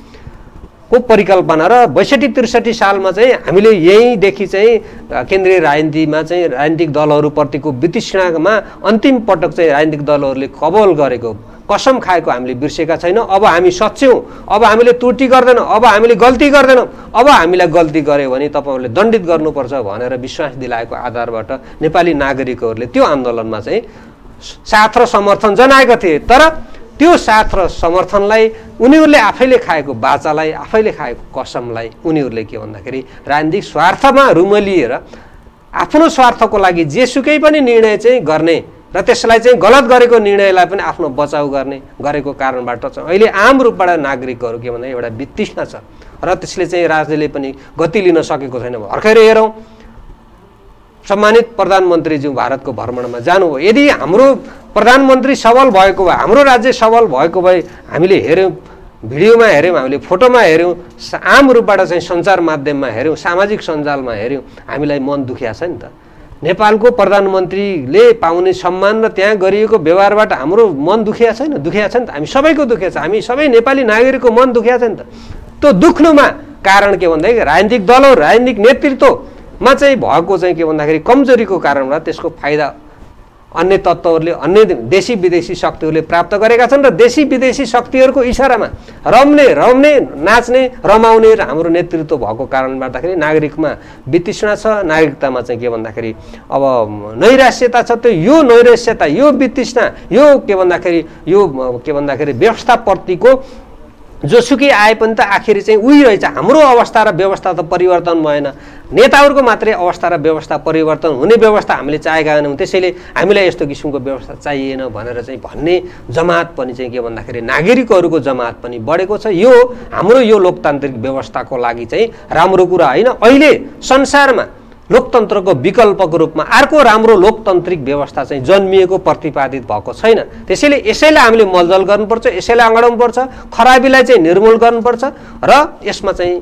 को परिकल्पना र बैसठी त्रिसठी सालमा चाहिँ हामीले यहीँदेखि चाहिँ केन्द्रीय राजनीतिमा चाहिँ राजनीतिक दलहरूप्रतिको वितृष्णामा अन्तिम पटक चाहिँ राजनीतिक दलहरूले कबल गरेको कसम खाएको हामीले बिर्सेका छैनौँ। अब हामी सच्यौँ। अब हामीले त्रुटि गर्दैनौँ। अब हामीले गल्ती गर्दैनौँ। अब हामीलाई गल्ती गऱ्यो भने तपाईँहरूले दण्डित गर्नुपर्छ भनेर विश्वास दिलाएको आधारबाट नेपाली नागरिकहरूले त्यो आन्दोलनमा चाहिँ साथ र समर्थन जनाएका थिए। तर त्यो साथ र समर्थनलाई उनीहरूले आफैले खाएको बाचालाई आफैले खाएको कसमलाई उनीहरूले के भन्दाखेरि राजनीतिक स्वार्थमा रुमलिएर आफ्नो स्वार्थको लागि जेसुकै पनि निर्णय चाहिँ गर्ने र त्यसलाई चाहिँ गलत गरेको निर्णयलाई पनि आफ्नो बचाउ गर्ने गरेको कारणबाट चाहिँ अहिले आम रूपबाट नागरिकहरू के भन्दा एउटा वितृष्णा छ र त्यसले चाहिँ राज्यले पनि गति लिन सकेको छैन भर्खरै हेरौँ। सम्मानित प्रधानमन्त्रीज्यू भारतको भ्रमणमा जानुभयो। यदि हाम्रो प्रधानमन्त्री सबल भएको भए हाम्रो राज्य सबल भएको भए हामीले हेऱ्यौँ भिडियोमा हेऱ्यौँ हामीले फोटोमा हेऱ्यौँ आम रूपबाट चाहिँ सञ्चार माध्यममा हेऱ्यौँ सामाजिक सञ्जालमा हेऱ्यौँ हामीलाई मन दुखिया छ नि त। नेपालको प्रधानमन्त्रीले पाउने सम्मान र त्यहाँ गरिएको व्यवहारबाट हाम्रो मन दुखिया छैन दुखिया छ नि त। हामी सबैको दुखिया छ हामी सबै नेपाली नागरिकको मन दुखिया छ नि त। त्यो दुख्नुमा कारण के भन्दाखेरि राजनीतिक दलहरू राजनीतिक नेतृत्वमा चाहिँ भएको चाहिँ के भन्दाखेरि कमजोरीको कारणबाट त्यसको फाइदा अन्य तत्त्वहरूले अन्य देशी विदेशी शक्तिहरूले प्राप्त गरेका छन् र देशी विदेशी शक्तिहरूको इसारामा रम्ने रम्ने नाच्ने रमाउने र हाम्रो नेतृत्व भएको कारणले गर्दाखेरि नागरिकमा वितृष्णा छ। नागरिकतामा चाहिँ के भन्दाखेरि अब नैराश्यता छ। त्यो यो नैराश्यता यो वितृष्णा यो के भन्दाखेरि यो के भन्दाखेरि व्यवस्थाप्रतिको जोसुकै आए पनि त आखिरी चाहिँ उही रहेछ। हाम्रो अवस्था र व्यवस्था त परिवर्तन भएन। नेताहरूको मात्रै अवस्था र व्यवस्था परिवर्तन हुने व्यवस्था हामीले चाहेका होइनौँ। त्यसैले हामीलाई यस्तो किसिमको व्यवस्था चाहिएन भनेर चाहिँ भन्ने जमात पनि चाहिँ के भन्दाखेरि नागरिकहरूको जमात पनि बढेको छ। यो हाम्रो यो लोकतान्त्रिक व्यवस्थाको लागि चाहिँ राम्रो कुरा होइन। अहिले संसारमा लोकतन्त्रको विकल्पको रूपमा अर्को राम्रो लोकतान्त्रिक व्यवस्था चाहिँ जन्मिएको प्रतिपादित भएको छैन। त्यसैले यसैलाई हामीले मलजल गर्नुपर्छ यसैलाई अँगाउनुपर्छ खराबीलाई चाहिँ निर्मूल गर्नुपर्छ र यसमा चाहिँ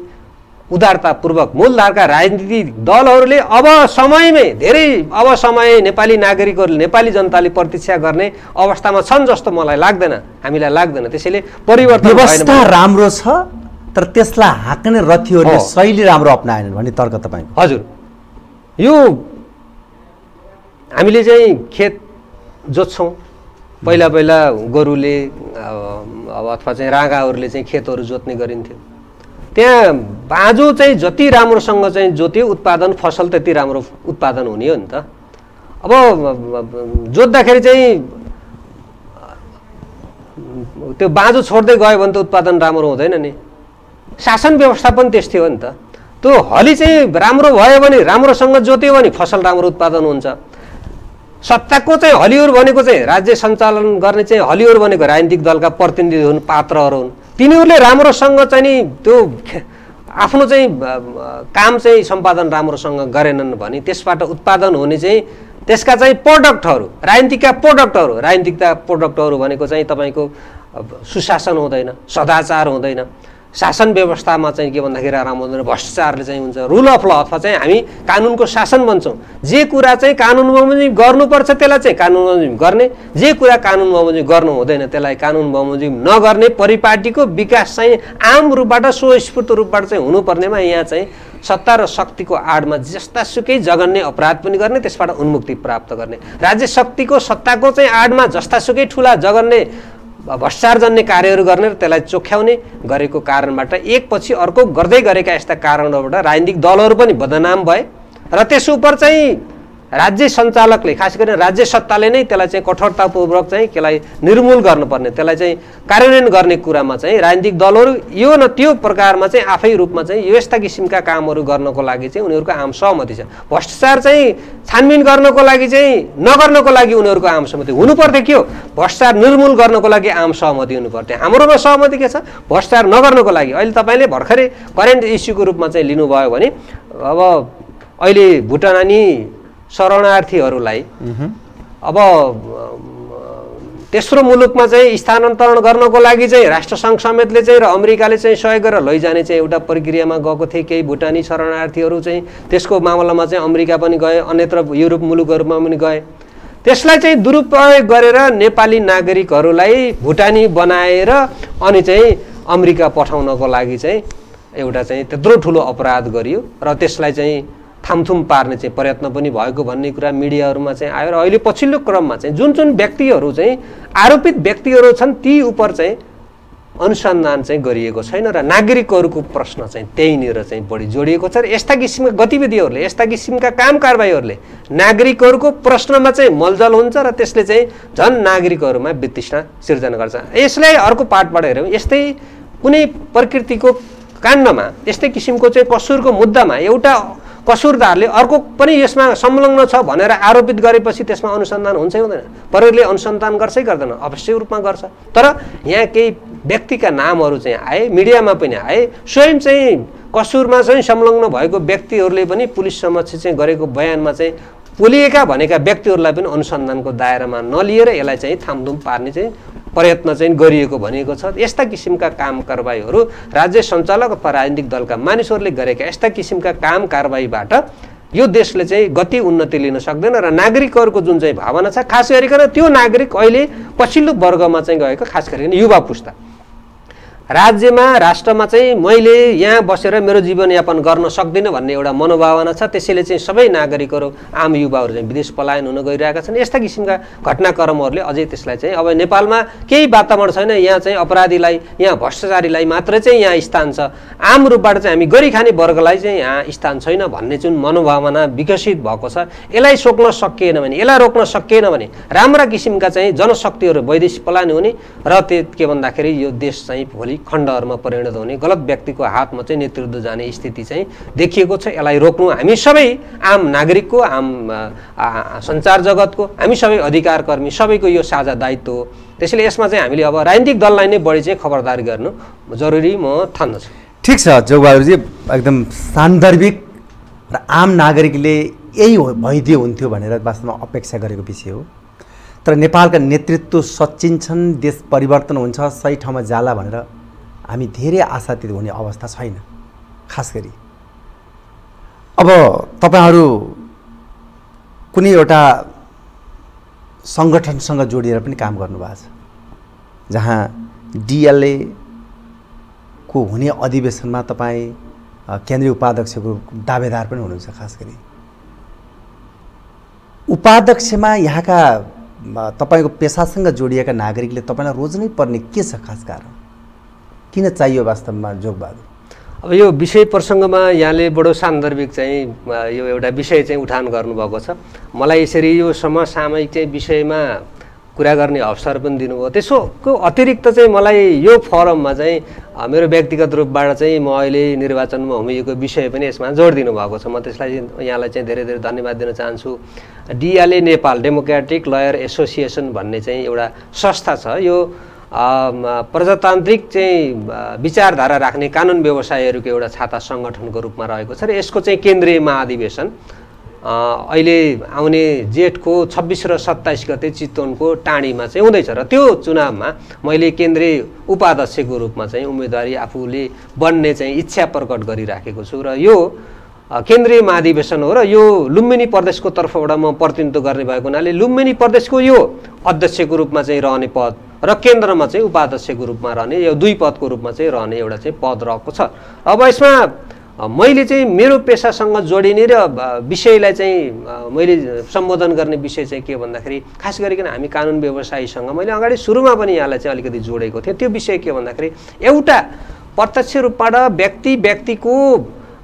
उदारतापूर्वक मूलधारका राजनीतिक दलहरूले अब समयमै धेरै अब समय नेपाली नागरिकहरूले नेपाली जनताले प्रतीक्षा गर्ने अवस्थामा छन् जस्तो मलाई लाग्दैन हामीलाई लाग्दैन। त्यसैले परिवर्तन व्यवस्था राम्रो छ तर त्यसलाई हाँक्ने रथीहरूले शैली राम्रो अप्नाएनन् भन्ने तर्क तपाईँको हजुर। यो हामीले चाहिँ खेत जोत्छौँ। पहिला पहिला गोरुले अब अथवा चाहिँ राँगाहरूले चाहिँ खेतहरू जोत्ने गरिन्थ्यो। त्यहाँ बाँझो चाहिँ जति राम्रोसँग चाहिँ जोत्यो उत्पादन फसल त्यति राम्रो उत्पादन हुने हो नि त। अब जोत्दाखेरि चाहिँ त्यो बाँझो छोड्दै गयो भने त उत्पादन राम्रो हुँदैन नि। शासन व्यवस्था पनि त्यस्तै हो नि त। त्यो हली चाहिँ राम्रो भयो भने राम्रोसँग जोत्यो भने फसल राम्रो उत्पादन हुन्छ। सत्ताको चाहिँ हलिउर भनेको चाहिँ राज्य सञ्चालन गर्ने चाहिँ हलिउर भनेको राजनीतिक दलका प्रतिनिधि हुन् पात्रहरू हुन्। तिनीहरूले राम्रोसँग चाहिँ नि त्यो आफ्नो चाहिँ काम चाहिँ सम्पादन राम्रोसँग गरेनन् भने त्यसबाट उत्पादन हुने चाहिँ त्यसका चाहिँ प्रोडक्टहरू राजनीतिकका प्रोडक्टहरू राजनीतिकका प्रोडक्टहरू भनेको चाहिँ तपाईँको सुशासन हुँदैन सदाचार हुँदैन। शासन व्यवस्थामा चाहिँ के भन्दाखेरि राम्रो हुँदैन भ्रष्टाचारले चाहिँ हुन्छ रुल अफ ल अथवा चाहिँ हामी कानुनको शासन बन्छौँ जे कुरा चाहिँ कानुन बमोजिम गर्नुपर्छ त्यसलाई चाहिँ कानुन बमोजिम गर्ने। जे कुरा कानुन बमोजिम गर्नु हुँदैन त्यसलाई कानुन बमोजिम नगर्ने परिपाटीको विकास चाहिँ आम रूपबाट स्वस्फूर्त रूपबाट चाहिँ हुनुपर्नेमा यहाँ चाहिँ सत्ता र शक्तिको आडमा जस्तासुकै जगन्ने अपराध पनि गर्ने त्यसबाट उन्मुक्ति प्राप्त गर्ने। राज्य शक्तिको सत्ताको चाहिँ आडमा जस्तासुकै ठुला जगन्ने भ्रष्टाचारजन्य कार्यहरू गर्ने र त्यसलाई चोख्याउने गरेको कारणबाट एकपछि अर्को गर्दै गरेका यस्ता कारणहरूबाट राजनीतिक दलहरू पनि बदनाम भए। र त्यस उप चाहिँ राज्य सञ्चालकले खास गरी राज्य सत्ताले नै त्यसलाई चाहिँ कठोरतापूर्वक चाहिँ त्यसलाई निर्मूल गर्नुपर्ने त्यसलाई चाहिँ कार्यान्वयन गर्ने कुरामा चाहिँ राजनीतिक दलहरू यो न त्यो प्रकारमा चाहिँ आफै रूपमा चाहिँ यस्ता किसिमका कामहरू गर्नको लागि चाहिँ उनीहरूको आम सहमति छ। भ्रष्टाचार चाहिँ छानबिन गर्नको लागि चाहिँ नगर्नको लागि उनीहरूको आम सहमति हुनुपर्थ्यो के हो? भ्रष्टाचार निर्मूल गर्नको लागि आम सहमति हुनुपर्थ्यो। हाम्रोमा सहमति के छ? भ्रष्टाचार नगर्नको लागि। अहिले तपाईँले भर्खरै करेन्ट इस्युको रूपमा चाहिँ लिनुभयो भने अब अहिले भुटानी शरणार्थीहरूलाई अब तेस्रो मुलुकमा चाहिँ स्थानान्तरण गर्नको लागि चाहिँ राष्ट्रसङ्घ समेतले चाहिँ र अमेरिकाले चाहिँ सहयोग गरेर लैजाने चाहिँ एउटा प्रक्रियामा गएको थिए। केही भुटानी शरणार्थीहरू चाहिँ त्यसको मामलामा चाहिँ अमेरिका पनि गए अन्यत्र युरोप मुलुकहरूमा पनि गए। त्यसलाई चाहिँ दुरुपयोग गरेर नेपाली नागरिकहरूलाई भुटानी बनाएर अनि चाहिँ अमेरिका पठाउनको लागि चाहिँ एउटा चाहिँ त्यत्रो ठुलो अपराध गरियो र त्यसलाई चाहिँ थामथुम पार्ने चाहिँ प्रयत्न पनि भएको भन्ने कुरा मिडियाहरूमा चाहिँ आयो र अहिले पछिल्लो क्रममा चाहिँ जुन जुन व्यक्तिहरू चाहिँ आरोपित व्यक्तिहरू छन् ती उप चाहिँ अनुसन्धान चाहिँ गरिएको छैन र नागरिकहरूको प्रश्न चाहिँ त्यहीँनिर चाहिँ बढी जोडिएको छ र यस्ता किसिमका गतिविधिहरूले यस्ता किसिमका काम कारवाहीहरूले नागरिकहरूको प्रश्नमा चाहिँ मलजल हुन्छ र त्यसले चाहिँ झन् नागरिकहरूमा वितृष्णा सिर्जना गर्छ। यसलाई अर्को पार्टबाट हेऱ्यौँ। यस्तै कुनै प्रकृतिको काण्डमा यस्तै किसिमको चाहिँ कसुरको मुद्दामा एउटा कसुरदारले अर्को पनि यसमा संलग्न छ भनेर आरोपित गरेपछि त्यसमा अनुसन्धान हुन्छ हुँदैन। प्रहरीले अनुसन्धान गर्छै गर्दैन अवश्य रूपमा गर्छ। तर यहाँ केही व्यक्तिका नामहरू चाहिँ आए मिडियामा पनि आए। स्वयं चाहिँ कसुरमा चाहिँ संलग्न भएको व्यक्तिहरूले पनि पुलिस समक्ष चाहिँ गरेको बयानमा चाहिँ पोलिएका भनेका व्यक्तिहरूलाई पनि अनुसन्धानको दायरामा नलिएर यसलाई चाहिँ थामधुम पार्ने चाहिँ प्रयत्न चाहिँ गरिएको भनिएको छ। यस्ता किसिमका काम कारवाहीहरू राज्य सञ्चालक अथवा राजनीतिक दलका मानिसहरूले गरेका यस्ता किसिमका काम कारवाहीबाट यो देशले चाहिँ गति उन्नति लिन सक्दैन र नागरिकहरूको जुन चाहिँ भावना छ खास गरिकन त्यो नागरिक अहिले पछिल्लो वर्गमा चाहिँ गएको खास गरिकन युवा पुस्ता। राज्यमा राष्ट्रमा चाहिँ मैले यहाँ बसेर मेरो जीवनयापन गर्न सक्दिनँ भन्ने एउटा मनोभावना छ। त्यसैले चाहिँ सबै नागरिकहरू आम युवाहरू चाहिँ विदेश पलायन हुन गइरहेका छन्। यस्ता किसिमका घटनाक्रमहरूले अझै त्यसलाई चाहिँ अब नेपालमा केही वातावरण छैन। यहाँ चाहिँ अपराधीलाई यहाँ भ्रष्टाचारीलाई मात्रै चाहिँ यहाँ स्थान छ। आम रूपबाट चाहिँ हामी गरिखाने वर्गलाई चाहिँ यहाँ स्थान छैन भन्ने जुन मनोभावना विकसित भएको छ यसलाई सोक्न सकिएन भने यसलाई रोक्न सकिएन भने राम्रा किसिमका चाहिँ जनशक्तिहरू वैदेशिक पलायन हुने र त्यो के भन्दाखेरि यो देश चाहिँ भोलि खण्डहरूमा परिणत हुने गलत व्यक्तिको हातमा चाहिँ नेतृत्व जाने स्थिति चाहिँ देखिएको छ। यसलाई रोक्नु हामी सबै आम नागरिकको आम सञ्चार जगतको हामी सबै अधिकारकर्मी सबैको यो साझा दायित्व हो। त्यसैले यसमा चाहिँ हामीले अब राजनीतिक दललाई नै बढी चाहिँ खबरदारी गर्नु जरुरी म ठान्दछु। ठिक छ जोगबहादुरजी एकदम सान्दर्भिक र आम नागरिकले यही भइदियो हुन्थ्यो भनेर वास्तवमा अपेक्षा गरेको विषय हो। तर नेपालका नेतृत्व सचिन्छन् देश परिवर्तन हुन्छ सही ठाउँमा जाला भनेर हामी धेरै आशातीत हुने अवस्था छैन खास गरी अब तपाईँहरू कुनै एउटा सङ्गठनसँग जोडिएर पनि काम गर्नुभएको छ जहाँ डिएलएको हुने अधिवेशनमा तपाईँ केन्द्रीय उपाध्यक्षको दावेदार पनि हुनुहुन्छ खास गरी उपाध्यक्षमा यहाँका तपाईँको पेसासँग जोडिएका नागरिकले तपाईँलाई रोज्नै पर्ने के छ खास कारण? किन चाहियो वास्तवमा जोगबहादुर? अब यो विषय प्रसङ्गमा यहाँले बडो सान्दर्भिक चाहिँ यो एउटा विषय चाहिँ उठान गर्नुभएको छ। मलाई यसरी यो समसामयिक चाहिँ विषयमा कुरा गर्ने अवसर पनि दिनुभयो। त्यसोको अतिरिक्त चाहिँ मलाई यो फरममा चाहिँ मेरो व्यक्तिगत रूपबाट चाहिँ म अहिले निर्वाचनमा हुमिएको विषय पनि यसमा जोड दिनुभएको छ। म त्यसलाई यहाँलाई चाहिँ धेरै धेरै धन्यवाद दिन चाहन्छु। DLA Nepal democratic lawyer association भन्ने चाहिँ एउटा संस्था छ। यो प्रजातान्त्रिक चाहिँ विचारधारा राख्ने कानुन व्यवसायहरूको एउटा छाता सङ्गठनको रूपमा रहेको छ र यसको चाहिँ केन्द्रीय महाधिवेशन अहिले आउने जेठको छब्बिस र सत्ताइस गते चितवनको टाँडीमा चाहिँ हुँदैछ र त्यो चुनावमा मैले केन्द्रीय उपाध्यक्षको रूपमा चाहिँ उम्मेदवारी आफूले बन्ने चाहिँ इच्छा प्रकट गरिराखेको छु र यो केन्द्रीय महाधिवेशन हो र यो लुम्बिनी प्रदेशको तर्फबाट म प्रतिनिधित्व गर्ने भएको हुनाले लुम्बिनी प्रदेशको यो अध्यक्षको रूपमा चाहिँ रहने पद र केन्द्रमा चाहिँ उपाध्यक्षको रूपमा रहने यो दुई पदको रूपमा चाहिँ रहने एउटा चाहिँ पद रहेको छ। अब यसमा मैले चाहिँ मेरो पेसासँग जोडिने र विषयलाई चाहिँ मैले सम्बोधन गर्ने विषय चाहिँ के भन्दाखेरि खास गरिकन हामी कानुन व्यवसायीसँग मैले अगाडि सुरुमा पनि यहाँलाई चाहिँ अलिकति जोडेको थिएँ। त्यो विषय के भन्दाखेरि एउटा प्रत्यक्ष रूपबाट व्यक्ति व्यक्तिको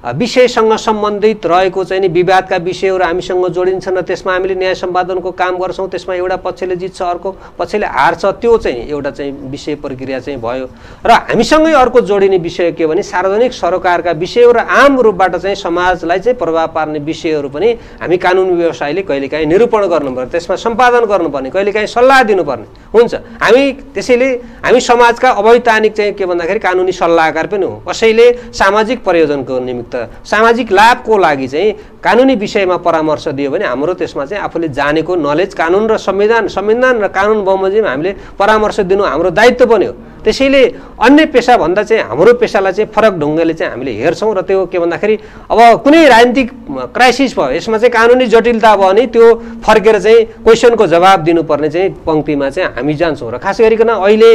विषयसँग सम्बन्धित रहेको चाहिँ नि विवादका विषयहरू हामीसँग जोडिन्छन् र त्यसमा हामीले न्याय सम्पादनको काम गर्छौँ त्यसमा एउटा पक्षले जित्छ अर्को पक्षले हार्छ त्यो चाहिँ एउटा चाहिँ विषय प्रक्रिया चाहिँ भयो। र हामीसँगै अर्को जोडिने विषय के भने सार्वजनिक सरोकारका विषय र आम रूपबाट चाहिँ समाजलाई चाहिँ प्रभाव पार्ने विषयहरू पनि हामी कानुन व्यवसायले कहिलेकाहीँ निरूपण गर्नुपर्ने त्यसमा सम्पादन गर्नुपर्ने कहिलेकाहीँ सल्लाह दिनुपर्ने। हुन्छ। हामी त्यसैले हामी समाजका अवैधानिक चाहिँ के भन्दाखेरि कानुनी सल्लाहकार पनि हो। कसैले सामाजिक प्रयोजनको निमित्त सामाजिक लाभको लागि चाहिँ कानुनी विषयमा परामर्श दियो भने हाम्रो त्यसमा चाहिँ आफूले जानेको नलेज कानुन र संविधान संविधान र कानुन बमोजिम हामीले परामर्श दिनु हाम्रो दायित्व पनि हो। त्यसैले अन्य पेसाभन्दा चाहिँ हाम्रो पेसालाई चाहिँ फरक ढङ्गले चाहिँ हामीले हेर्छौँ र त्यो के भन्दाखेरि अब कुनै राजनीतिक क्राइसिस भयो यसमा चाहिँ कानुनी जटिलता भयो भने त्यो फर्केर चाहिँ क्वेसनको जवाब दिनुपर्ने चाहिँ पङ्क्तिमा चाहिँ हामी जान्छौँ र खास गरिकन अहिले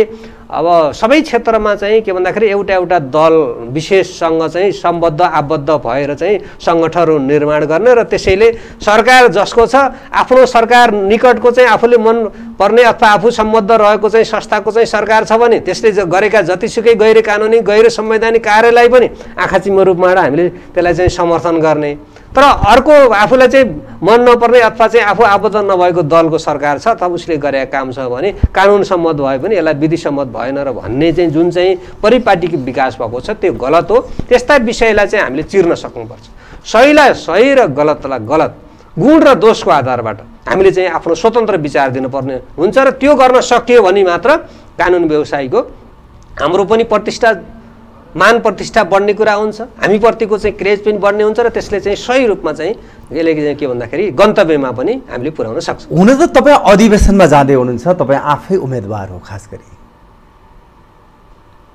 अब सबै क्षेत्रमा चाहिँ के भन्दाखेरि एउटा एउटा दल विशेषसँग चाहिँ सम्बद्ध आबद्ध भएर चाहिँ सङ्गठनहरू निर्माण गर्ने र त्यसैले सरकार जसको छ आफ्नो सरकार निकटको चाहिँ आफूले मन पर्ने अथवा आफू सम्बद्ध रहेको चाहिँ संस्थाको चाहिँ सरकार छ भने त्यसले गरेका जतिसुकै गैर कानुनी गैर संवैधानिक कार्यलाई पनि आँखा चिम्मो रूपमा हामीले त्यसलाई चाहिँ समर्थन गर्ने। तर अर्को आफूलाई चाहिँ मन नपर्ने अथवा चाहिँ आफू आबद्ध नभएको दलको सरकार छ अथवा उसले गरेका काम छ भने कानुन सम्मत भए पनि यसलाई विधि सम्मत भएन र भन्ने चाहिँ जुन चाहिँ परिपाटीको विकास भएको छ त्यो गलत हो। त्यस्ता विषयलाई चाहिँ हामीले चिर्न सक्नुपर्छ। सहीलाई सही र गलतलाई गलत गुण र दोषको आधारबाट हामीले चाहिँ आफ्नो स्वतन्त्र विचार दिनुपर्ने हुन्छ र त्यो गर्न सकियो भने मात्र कानुन व्यवसायीको हाम्रो पनि प्रतिष्ठा मान प्रतिष्ठा बढ्ने कुरा हुन्छ। हामीप्रतिको चाहिँ क्रेज पनि बढ्ने हुन्छ र त्यसले चाहिँ सही रूपमा चाहिँ यसले के भन्दाखेरि गन्तव्यमा पनि हामीले पुर्याउन सक्छौँ। हुन त तपाईँ अधिवेशनमा जाँदै हुनुहुन्छ तपाईँ आफै उम्मेदवार हो खास गरी।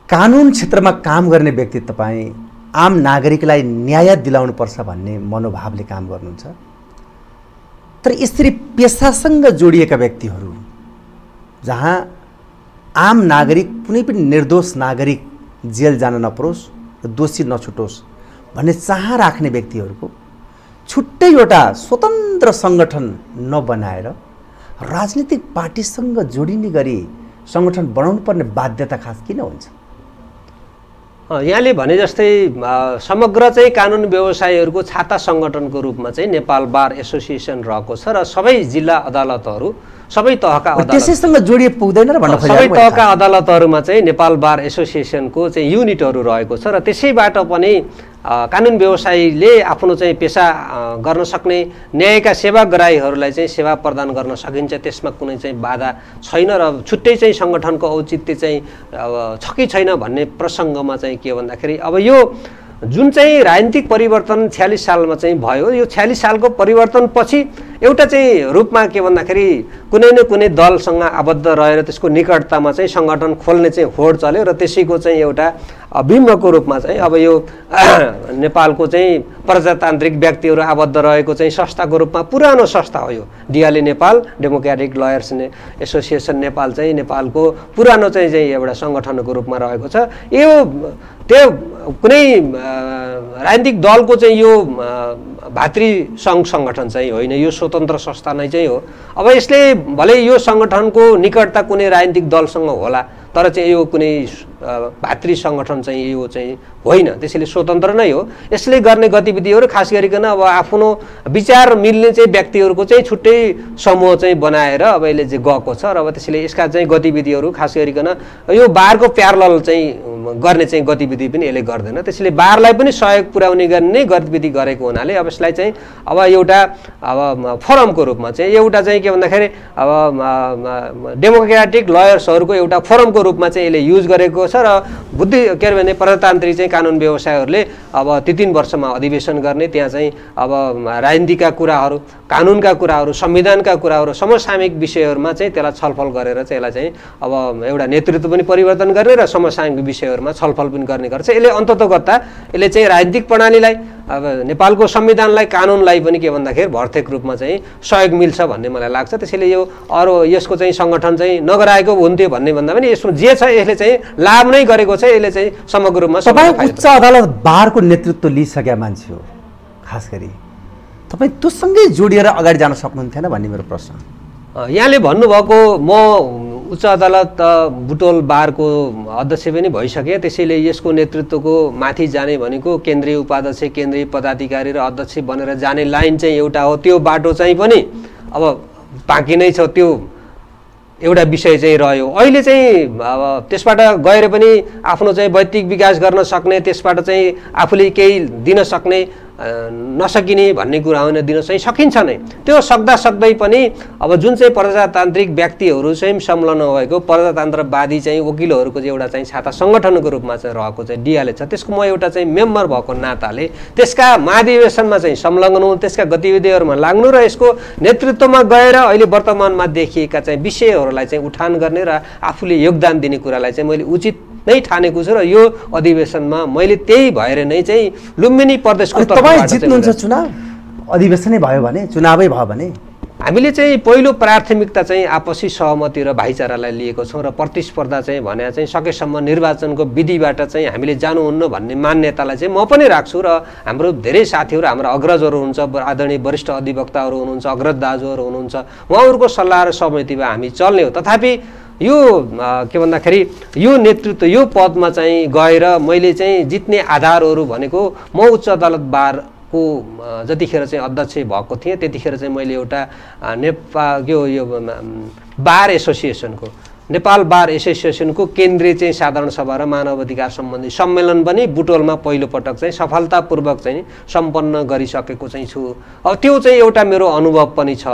कानुन क्षेत्रमा काम गर्ने व्यक्ति तपाईँ आम नागरिकलाई न्याय दिलाउनुपर्छ भन्ने मनोभावले काम गर्नुहुन्छ। तर यसरी पेसासँग जोडिएका व्यक्तिहरू जहाँ आम नागरिक कुनै पनि निर्दोष नागरिक जेल जान नपरोस् र दोषी नछुटोस् भन्ने चाह राख्ने व्यक्तिहरूको छुट्टै एउटा स्वतन्त्र सङ्गठन नबनाएर राजनीतिक पार्टीसँग जोडिने गरी सङ्गठन बनाउनु पर्ने बाध्यता खास किन हुन्छ? यहाँले भने जस्तै समग्र चाहिँ कानुन व्यवसायीहरूको छाता सङ्गठनको रूपमा चाहिँ नेपाल बार एसोसिएसन रहेको छ र सबै जिल्ला अदालतहरू सबै तहका त्यसैसँग जोडिए पुग्दैन र भन्न सबै तहका अदालतहरूमा चाहिँ नेपाल बार एसोसिएसनको चाहिँ युनिटहरू रहेको छ र त्यसैबाट पनि कानुन व्यवसायीले आफ्नो चाहिँ पेसा गर्न सक्ने न्यायका सेवाग्राहीहरूलाई चाहिँ सेवा प्रदान गर्न सकिन्छ। त्यसमा कुनै चाहिँ बाधा छैन र छुट्टै चाहिँ सङ्गठनको औचित्य चाहिँ छ कि छैन भन्ने प्रसङ्गमा चाहिँ के भन्दाखेरि अब यो जुन चाहिँ राजनीतिक परिवर्तन छ्यालिस सालमा चाहिँ भयो यो छ्यालिस सालको परिवर्तनपछि एउटा चाहिँ रूपमा के भन्दाखेरि कुनै न कुनै दलसँग आबद्ध रहेर त्यसको निकटतामा चाहिँ सङ्गठन खोल्ने चाहिँ होड चल्यो र त्यसैको चाहिँ एउटा बिम्बको रूपमा चाहिँ अब यो (clears throat) नेपालको चाहिँ प्रजातान्त्रिक व्यक्तिहरू आबद्ध रहेको चाहिँ संस्थाको रूपमा पुरानो संस्था हो यो। डिआलए नेपाल डेमोक्रेटिक लयर्स ने एसोसिएसन नेपाल चाहिँ नेपालको पुरानो चाहिँ चाहिँ एउटा सङ्गठनको रूपमा रहेको छ। यो त्यो कुनै राजनीतिक दलको चाहिँ यो भातृ सङ्घ सङ्गठन चाहिँ होइन। यो स्वतन्त्र संस्था नै चाहिँ हो। अब यसले भले यो सङ्गठनको निकटता कुनै राजनीतिक दलसँग होला तर चाहिँ यो कुनै भातृ सङ्गठन चाहिँ यो चाहिँ होइन। त्यसैले स्वतन्त्र नै हो। यसले गर्ने गतिविधिहरू खास गरिकन अब आफ्नो विचार मिल्ने चाहिँ व्यक्तिहरूको चाहिँ छुट्टै समूह चाहिँ बनाएर अब यसले चाहिँ गएको छ। र अब त्यसैले यसका चाहिँ गतिविधिहरू खास गरिकन यो बारको प्यारल चाहिँ गर्ने चाहिँ गतिविधि पनि यसले गर्दैन। त्यसैले बारलाई पनि सहयोग पुर्याउने गर्ने गतिविधि गरेको हुनाले अब यसलाई चाहिँ अब एउटा अब फोरमको रूपमा चाहिँ एउटा चाहिँ के भन्दाखेरि अब डेमोक्रेटिक लयर्सहरूको एउटा फोरमको रूपमा चाहिँ यसले युज गरेको छ र बुद्धि के अरे भने प्रजातान्त्रिक चाहिँ कानुन व्यवसायहरूले अब ती तिन वर्षमा अधिवेशन गर्ने त्यहाँ चाहिँ अब राजनीतिका कुराहरू कानुनका कुराहरू संविधानका कुराहरू समसामयिक विषयहरूमा चाहिँ त्यसलाई छलफल गरेर चाहिँ यसलाई चाहिँ अब एउटा नेतृत्व पनि परिवर्तन गर्ने र समसामयिक विषयहरूमा छलफल पनि गर्ने गर्छ। यसले अन्ततगत्ता यसले चाहिँ राजनीतिक प्रणालीलाई अब नेपालको संविधानलाई कानुनलाई पनि के भन्दाखेरि भर्तेक रूपमा चाहिँ सहयोग मिल्छ भन्ने मलाई लाग्छ। त्यसैले यो अरू यसको चाहिँ सङ्गठन चाहिँ नगराएको हुन्थ्यो भन्ने भन्दा पनि यसमा जे छ यसले चाहिँ लाभ नै गरेको छ यसले चाहिँ समग्र रूपमा तपाईँ उच्च अदालत बारको नेतृत्व लिइसकेका मान्छे हो खास गरी। तपाईँ त्योसँगै जोडिएर अगाडि जान सक्नुहुन्थेन भन्ने मेरो प्रश्न। यहाँले भन्नुभएको म उच्च अदालत बुटोल बारको अध्यक्ष पनि भइसकेँ त्यसैले यसको नेतृत्वको माथि जाने भनेको केन्द्रीय उपाध्यक्ष केन्द्रीय पदाधिकारी र अध्यक्ष बनेर जाने लाइन चाहिँ एउटा हो। त्यो बाटो चाहिँ पनि अब बाँकी नै छ। त्यो एउटा विषय चाहिँ रह्यो। अहिले चाहिँ अब त्यसबाट गएर पनि आफ्नो चाहिँ वैयक्तिक विकास गर्न सक्ने त्यसबाट चाहिँ आफूले केही दिन सक्ने नसकिने भन्ने कुरा होइन दिन चाहिँ सकिन्छ नै। त्यो सक्दा सक्दै पनि अब जुन चाहिँ प्रजातान्त्रिक व्यक्तिहरू चाहिँ संलग्न भएको प्रजातन्त्रवादी चाहिँ वकिलहरूको चाहिँ एउटा चाहिँ छाता सङ्गठनको रूपमा चाहिँ रहेको चाहिँ डिआले छ। त्यसको म एउटा चाहिँ मेम्बर भएको नाताले त्यसका महाधिवेशनमा चाहिँ संलग्न त्यसका गतिविधिहरूमा लाग्नु र यसको नेतृत्वमा गएर अहिले वर्तमानमा देखिएका चाहिँ विषयहरूलाई चाहिँ उठान गर्ने र आफूले योगदान दिने कुरालाई चाहिँ मैले उचित नै ठानेको छु र यो अधिवेशनमा मैले त्यही भएर नै चाहिँ लुम्बिनी प्रदेशको तपाईँ जित्नुहुन्छ चुनाव? अधिवेशनै भयो भने चुनावै भयो भने? हामीले चाहिँ पहिलो प्राथमिकता चाहिँ आपसी सहमति र भाइचारालाई लिएको छौँ र प्रतिस्पर्धा चाहिँ भने चाहिँ सकेसम्म निर्वाचनको विधिबाट चाहिँ हामीले जानुहुन्न भन्ने मान्यतालाई चाहिँ म पनि राख्छु र हाम्रो धेरै साथीहरू हाम्रो अग्रजहरू हुनुहुन्छ आदरणीय वरिष्ठ अधिवक्ताहरू हुनुहुन्छ अग्रज दाजुहरू हुनुहुन्छ उहाँहरूको सल्लाह र सहमतिमा हामी चल्ने हो। तथापि यो के भन्दाखेरि यो नेतृत्व यो पदमा चाहिँ गएर मैले चाहिँ जित्ने आधारहरू भनेको म उच्च अदालत बारको अ, जतिखेर चाहिँ अध्यक्ष भएको थिएँ त्यतिखेर चाहिँ मैले एउटा नेपाल यो बार एसोसिएसनको नेपाल बार एसोसिएसनको केन्द्रीय चाहिँ साधारण सभा र मानव अधिकार सम्बन्धी सम्मेलन पनि बुटोलमा पहिलोपटक चाहिँ सफलतापूर्वक चाहिँ सम्पन्न गरिसकेको चाहिँ छु। अब त्यो चाहिँ एउटा मेरो अनुभव पनि छ।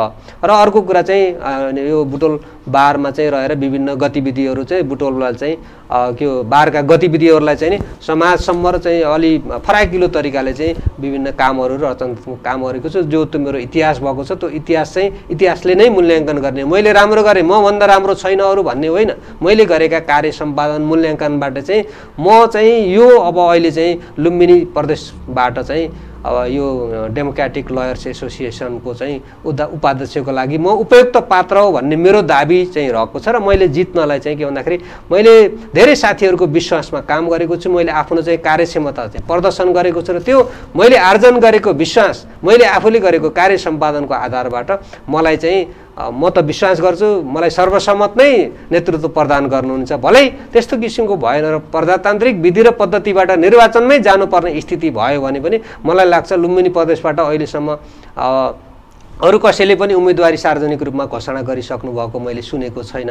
र अर्को कुरा चाहिँ यो बुटोल बारमा चाहिँ रहेर विभिन्न गतिविधिहरू चाहिँ बुटोललाई चाहिँ हो बारका गतिविधिहरूलाई चाहिँ समाजसम्म र चाहिँ अलि फराकिलो तरिकाले चाहिँ विभिन्न कामहरू र रचनात्मक काम गरेको छु। जो त्यो मेरो इतिहास भएको छ त्यो इतिहास चाहिँ इतिहासले नै मूल्याङ्कन गर्ने मैले राम्रो गरेँ मभन्दा राम्रो छैन अरू भन्ने होइन। मैले गरेका कार्य सम्पादन मूल्याङ्कनबाट चाहिँ म चाहिँ यो अब अहिले चाहिँ लुम्बिनी प्रदेशबाट चाहिँ अब यो डेमोक्रेटिक लयर्स एसोसिएसनको चाहिँ उदा उपाध्यक्षको लागि म उपयुक्त पात्र हो भन्ने मेरो दाबी चाहिँ रहेको छ र मैले जित्नलाई चाहिँ के भन्दाखेरि मैले धेरै साथीहरूको विश्वासमा काम गरेको छु। मैले आफ्नो चाहिँ कार्यक्षमता चाहिँ प्रदर्शन गरेको छु र त्यो मैले आर्जन गरेको विश्वास मैले आफूले गरेको कार्य सम्पादनको आधारबाट मलाई चाहिँ म त विश्वास गर्छु मलाई सर्वसम्मत नै नेतृत्व प्रदान गर्नुहुन्छ भलै त्यस्तो किसिमको भएन र प्रजातान्त्रिक विधि र पद्धतिबाट निर्वाचनमै जानुपर्ने स्थिति भयो भने पनि मलाई लाग्छ लुम्बिनी प्रदेशबाट अहिलेसम्म अरू कसैले पनि उम्मेदवारी सार्वजनिक रूपमा घोषणा गरिसक्नु भएको मैले सुनेको छैन।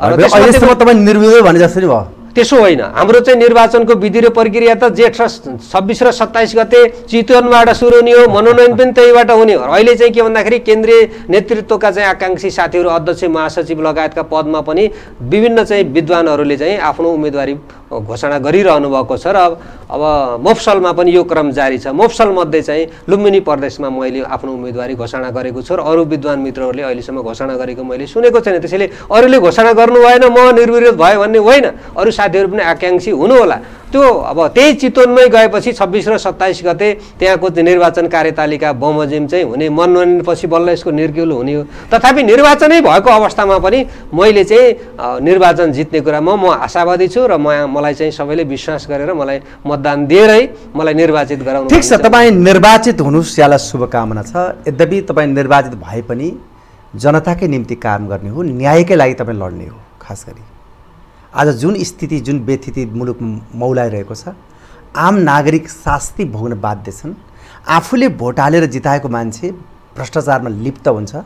र तपाईँ निर्विरोध भने जस्तो नि भयो? त्यसो होइन। हाम्रो चाहिँ निर्वाचनको विधि र प्रक्रिया त जेठ र छब्बिस र सत्ताइस गते चितवनबाट सुरु हुने हो मनोनयन पनि त्यहीबाट हुने हो। अहिले चाहिँ के भन्दाखेरि केन्द्रीय नेतृत्वका चाहिँ आकाङ्क्षी साथीहरू अध्यक्ष महासचिव लगायतका पदमा पनि विभिन्न चाहिँ विद्वानहरूले चाहिँ आफ्नो उम्मेदवारी घोषणा गरिरहनु भएको छ र अब मोफसलमा पनि यो क्रम जारी छ। मोफसलमध्ये चाहिँ लुम्बिनी प्रदेशमा मैले आफ्नो उम्मेदवारी घोषणा गरेको छु र अरू विद्वान मित्रहरूले अहिलेसम्म घोषणा गरेको मैले सुनेको छैन। त्यसैले अरूले घोषणा गर्नु भएन म निर्विरोध भयो भन्ने होइन। अरू साथीहरू पनि आकाङ्क्षी हुनुहोला। त्यो अब त्यही चितवनमै गएपछि छब्बिस र सत्ताइस गते त्यहाँको निर्वाचन कार्यतालिका बमोजिम चाहिँ हुने मनोनयनपछि बल्ल यसको निर्क्युल हुने हो। तथापि निर्वाचनै भएको अवस्थामा पनि मैले चाहिँ निर्वाचन जित्ने कुरामा म आशावादी छु र म मलाई चाहिँ सबैले विश्वास गरेर मलाई मतदान दिएरै मलाई निर्वाचित गराउनु ठिक छ। तपाईँ निर्वाचित हुनुहोस् यहाँलाई शुभकामना छ। यद्यपि तपाईँ निर्वाचित भए पनि जनताकै निम्ति काम गर्ने हो न्यायकै लागि तपाईँ लड्ने हो खास गरी। आज जुन स्थिति जुन व्यथिति मुलुक मौलाइरहेको छ आम नागरिक शास्ति भोग्न बाध्य छन्। आफूले भोट हालेर जिताएको मान्छे भ्रष्टाचारमा लिप्त हुन्छ।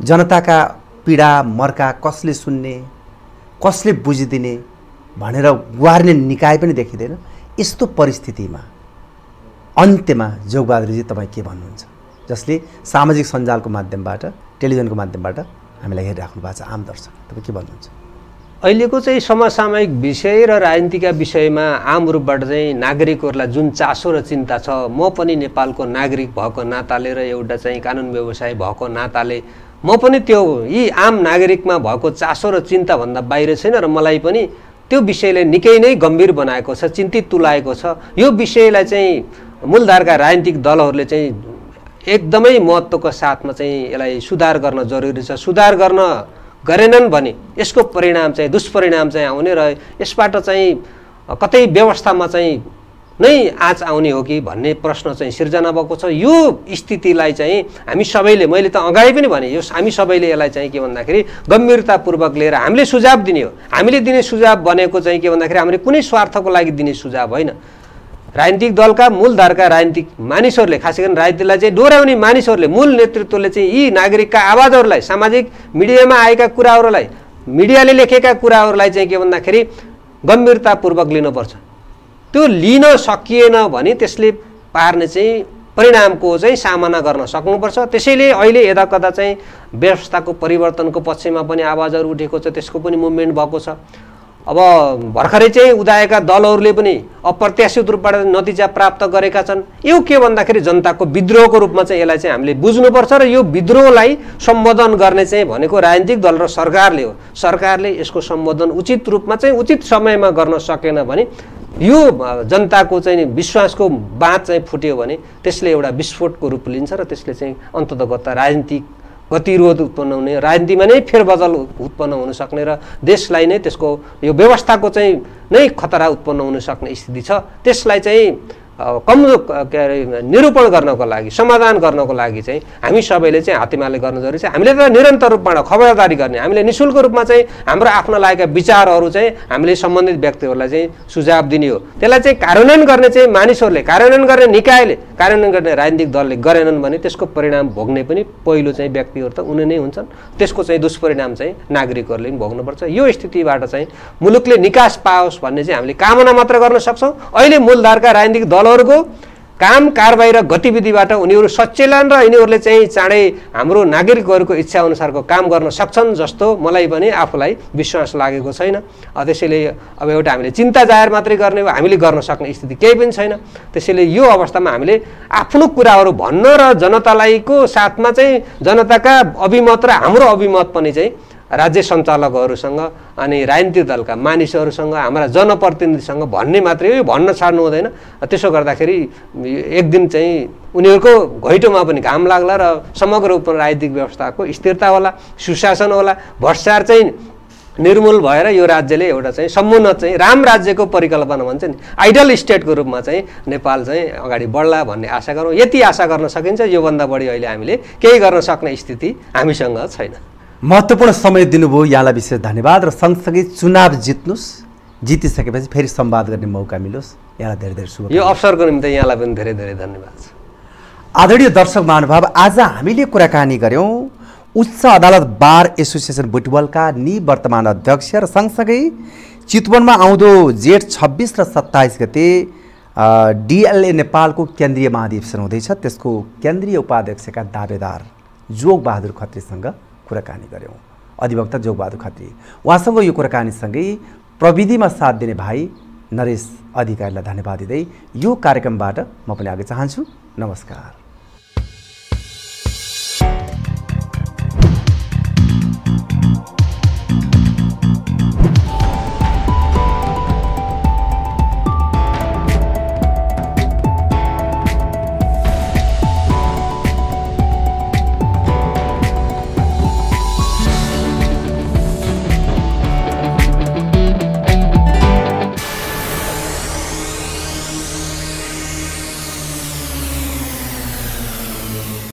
जनताका पीडा मर्का कसले सुन्ने कसले बुझिदिने भनेर गुहार्ने निकाय पनि देखिँदैन। यस्तो परिस्थितिमा अन्त्यमा जोगबहादुरजी तपाईँ के भन्नुहुन्छ? जसले सामाजिक सञ्जालको माध्यमबाट टेलिभिजनको माध्यमबाट हामीलाई हेरिराख्नु भएको छ। आम दर्शक तपाईँ के भन्नुहुन्छ? अहिलेको चाहिँ समसामयिक विषय र राजनीतिका विषयमा आम रूपबाट चाहिँ नागरिकहरूलाई जुन चासो र चिन्ता छ म पनि नेपालको नागरिक भएको नाताले र एउटा चाहिँ कानुन व्यवसाय भएको नाताले म पनि त्यो यी आम नागरिकमा भएको चासो र चिन्ताभन्दा बाहिर छैन र मलाई पनि त्यो विषयले निकै नै गम्भीर बनाएको छ चिन्तित तुलाएको छ। यो विषयलाई चाहिँ मूलधारका राजनीतिक दलहरूले चाहिँ एकदमै महत्त्वको साथमा चाहिँ यसलाई सुधार गर्न जरुरी छ। सुधार गर्न गरेनन् भने यसको परिणाम चाहिँ दुष्परिणाम चाहिँ आउने र यसबाट चाहिँ कतै व्यवस्थामा चाहिँ नै आँच आउने हो कि भन्ने प्रश्न चाहिँ सिर्जना भएको छ। यो स्थितिलाई चाहिँ हामी सबैले मैले त अगाडि पनि भने यो हामी सबैले यसलाई चाहिँ के भन्दाखेरि गम्भीरतापूर्वक लिएर हामीले सुझाव दिने हो। हामीले दिने सुझाव बनेको चाहिँ के भन्दाखेरि हामीले कुनै स्वार्थको लागि दिने सुझाव होइन। राजनीतिक दलका मूलधारका राजनीतिक मानिसहरूले खास गरी राजनीतिलाई चाहिँ डोर्याउने मानिसहरूले मूल नेतृत्वले चाहिँ यी नागरिकका आवाजहरूलाई सामाजिक मिडियामा आएका कुराहरूलाई मिडियाले लेखेका कुराहरूलाई चाहिँ के भन्दाखेरि गम्भीरतापूर्वक लिनुपर्छ। त्यो लिन सकिएन भने त्यसले पार्ने चाहिँ परिणामको चाहिँ सामना गर्न सक्नुपर्छ। त्यसैले अहिले यदा कदा चाहिँ व्यवस्थाको परिवर्तनको पक्षमा पनि आवाजहरू उठेको छ त्यसको पनि मुभमेन्ट भएको छ। अब भर्खरै चाहिँ उदाएका दलहरूले पनि अप्रत्याशित रूपबाट नतिजा प्राप्त गरेका छन्। यो के भन्दाखेरि जनताको विद्रोहको रूपमा चाहिँ यसलाई चाहिँ हामीले बुझ्नुपर्छ र यो विद्रोहलाई सम्बोधन गर्ने चाहिँ भनेको राजनीतिक दल र सरकारले हो। सरकारले यसको सम्बोधन उचित रूपमा चाहिँ उचित समयमा गर्न सकेन भने यो जनताको चाहिँ विश्वासको बाँध चाहिँ फुट्यो भने त्यसले एउटा विस्फोटको रूप लिन्छ र त्यसले चाहिँ अन्ततगत राजनीतिक गतिरोध उत्पन्न हुने राजनीतिमा नै फेरबदल उत्पन्न हुन सक्ने र देशलाई नै त्यसको यो व्यवस्थाको चाहिँ नै खतरा उत्पन्न हुन सक्ने स्थिति छ। त्यसलाई चाहिँ कमजोर क- अरे निरूपण गर्नको लागि समाधान गर्नको लागि चाहिँ हामी सबैले चाहिँ हातेमाले गर्नु जरुरी छ। हामीले त निरन्तर रूपमा खबरदारी गर्ने। हामीले नि शुल्क रूपमा चाहिँ हाम्रो आफ्नो लागेका विचारहरू चाहिँ हामीले सम्बन्धित व्यक्तिहरूलाई चाहिँ सुझाव दिने हो। त्यसलाई चाहिँ कार्यान्वयन गर्ने चाहिँ मानिसहरूले कार्यान्वयन गर्ने निकायले कार्यान्वयन गर्ने राजनीतिक दलले गरेनन् भने त्यसको परिणाम भोग्ने पनि पहिलो चाहिँ व्यक्तिहरू त उनी नै हुन्छन्। त्यसको चाहिँ दुष्परिणाम चाहिँ नागरिकहरूले पनि भोग्नुपर्छ। यो स्थितिबाट चाहिँ मुलुकले निकास पाओस् भन्ने चाहिँ हामीले कामना मात्र गर्न सक्छौँ। अहिले मूलधारका राजनीतिक दलहरूको काम कारबाही र गतिविधिबाट उनीहरू सचेलन र यिनीहरूले चाहिँ चाँडै हाम्रो नागरिकहरूको इच्छा अनुसारको काम गर्न सक्छन् जस्तो मलाई पनि आफूलाई विश्वास लागेको छैन। त्यसैले अब एउटा हामीले चिन्ता जाहेर मात्रै गर्ने हो हामीले गर्न सक्ने स्थिति केही पनि छैन। त्यसैले यो अवस्थामा हामीले आफ्नो कुराहरू भन्न र जनतालाईको साथमा चाहिँ जनताका अभिमत र हाम्रो अभिमत पनि चाहिँ राज्य सञ्चालकहरूसँग अनि राजनीतिक दलका मानिसहरूसँग हाम्रा जनप्रतिनिधिसँग भन्ने मात्रै हो भन्न छाड्नु हुँदैन। त्यसो गर्दाखेरि एक दिन चाहिँ उनीहरूको घैटोमा पनि घाम लाग्ला र समग्र रूपमा राजनीतिक व्यवस्थाको स्थिरता होला सुशासन होला। भ्रष्टाचार चाहिँ निर्मूल भएर यो राज्यले एउटा चाहिँ समुन्नत चाहिँ राम राज्यको परिकल्पना भन्छ नि आइडल स्टेटको रूपमा चाहिँ नेपाल चाहिँ अगाडि बढ्ला भन्ने आशा गरौँ। यति आशा गर्न सकिन्छ योभन्दा बढी अहिले हामीले केही गर्न सक्ने स्थिति हामीसँग छैन। महत्त्वपूर्ण समय दिनुभयो यहाँलाई विशेष धन्यवाद र सँगसँगै चुनाव जित्नुहोस् जितिसकेपछि फेरि संवाद गर्ने मौका मिलोस्। यहाँलाई धेरै धेरै शुभ यो अवसरको निम्ति यहाँलाई पनि धेरै धेरै धन्यवाद। छ आदरणीय दर्शक महानुभाव आज हामीले कुराकानी गऱ्यौँ उच्च अदालत बार एसोसिएसन बुटवलका निवर्तमान अध्यक्ष र सँगसँगै चितवनमा आउँदो जेठ छब्बिस र सत्ताइस गते डिएलए नेपालको केन्द्रीय महाधिवेशन हुँदैछ। त्यसको केन्द्रीय उपाध्यक्षका दावेदार जोगबहादुर खत्रीसँग कुराकानी गऱ्यौँ अधिवक्ता जोगबहादुर खत्री उहाँसँग यो कुराकानीसँगै प्रविधिमा साथ दिने भाइ नरेश अधिकारीलाई धन्यवाद दिँदै यो कार्यक्रमबाट म पनि आगे चाहन्छु। नमस्कार।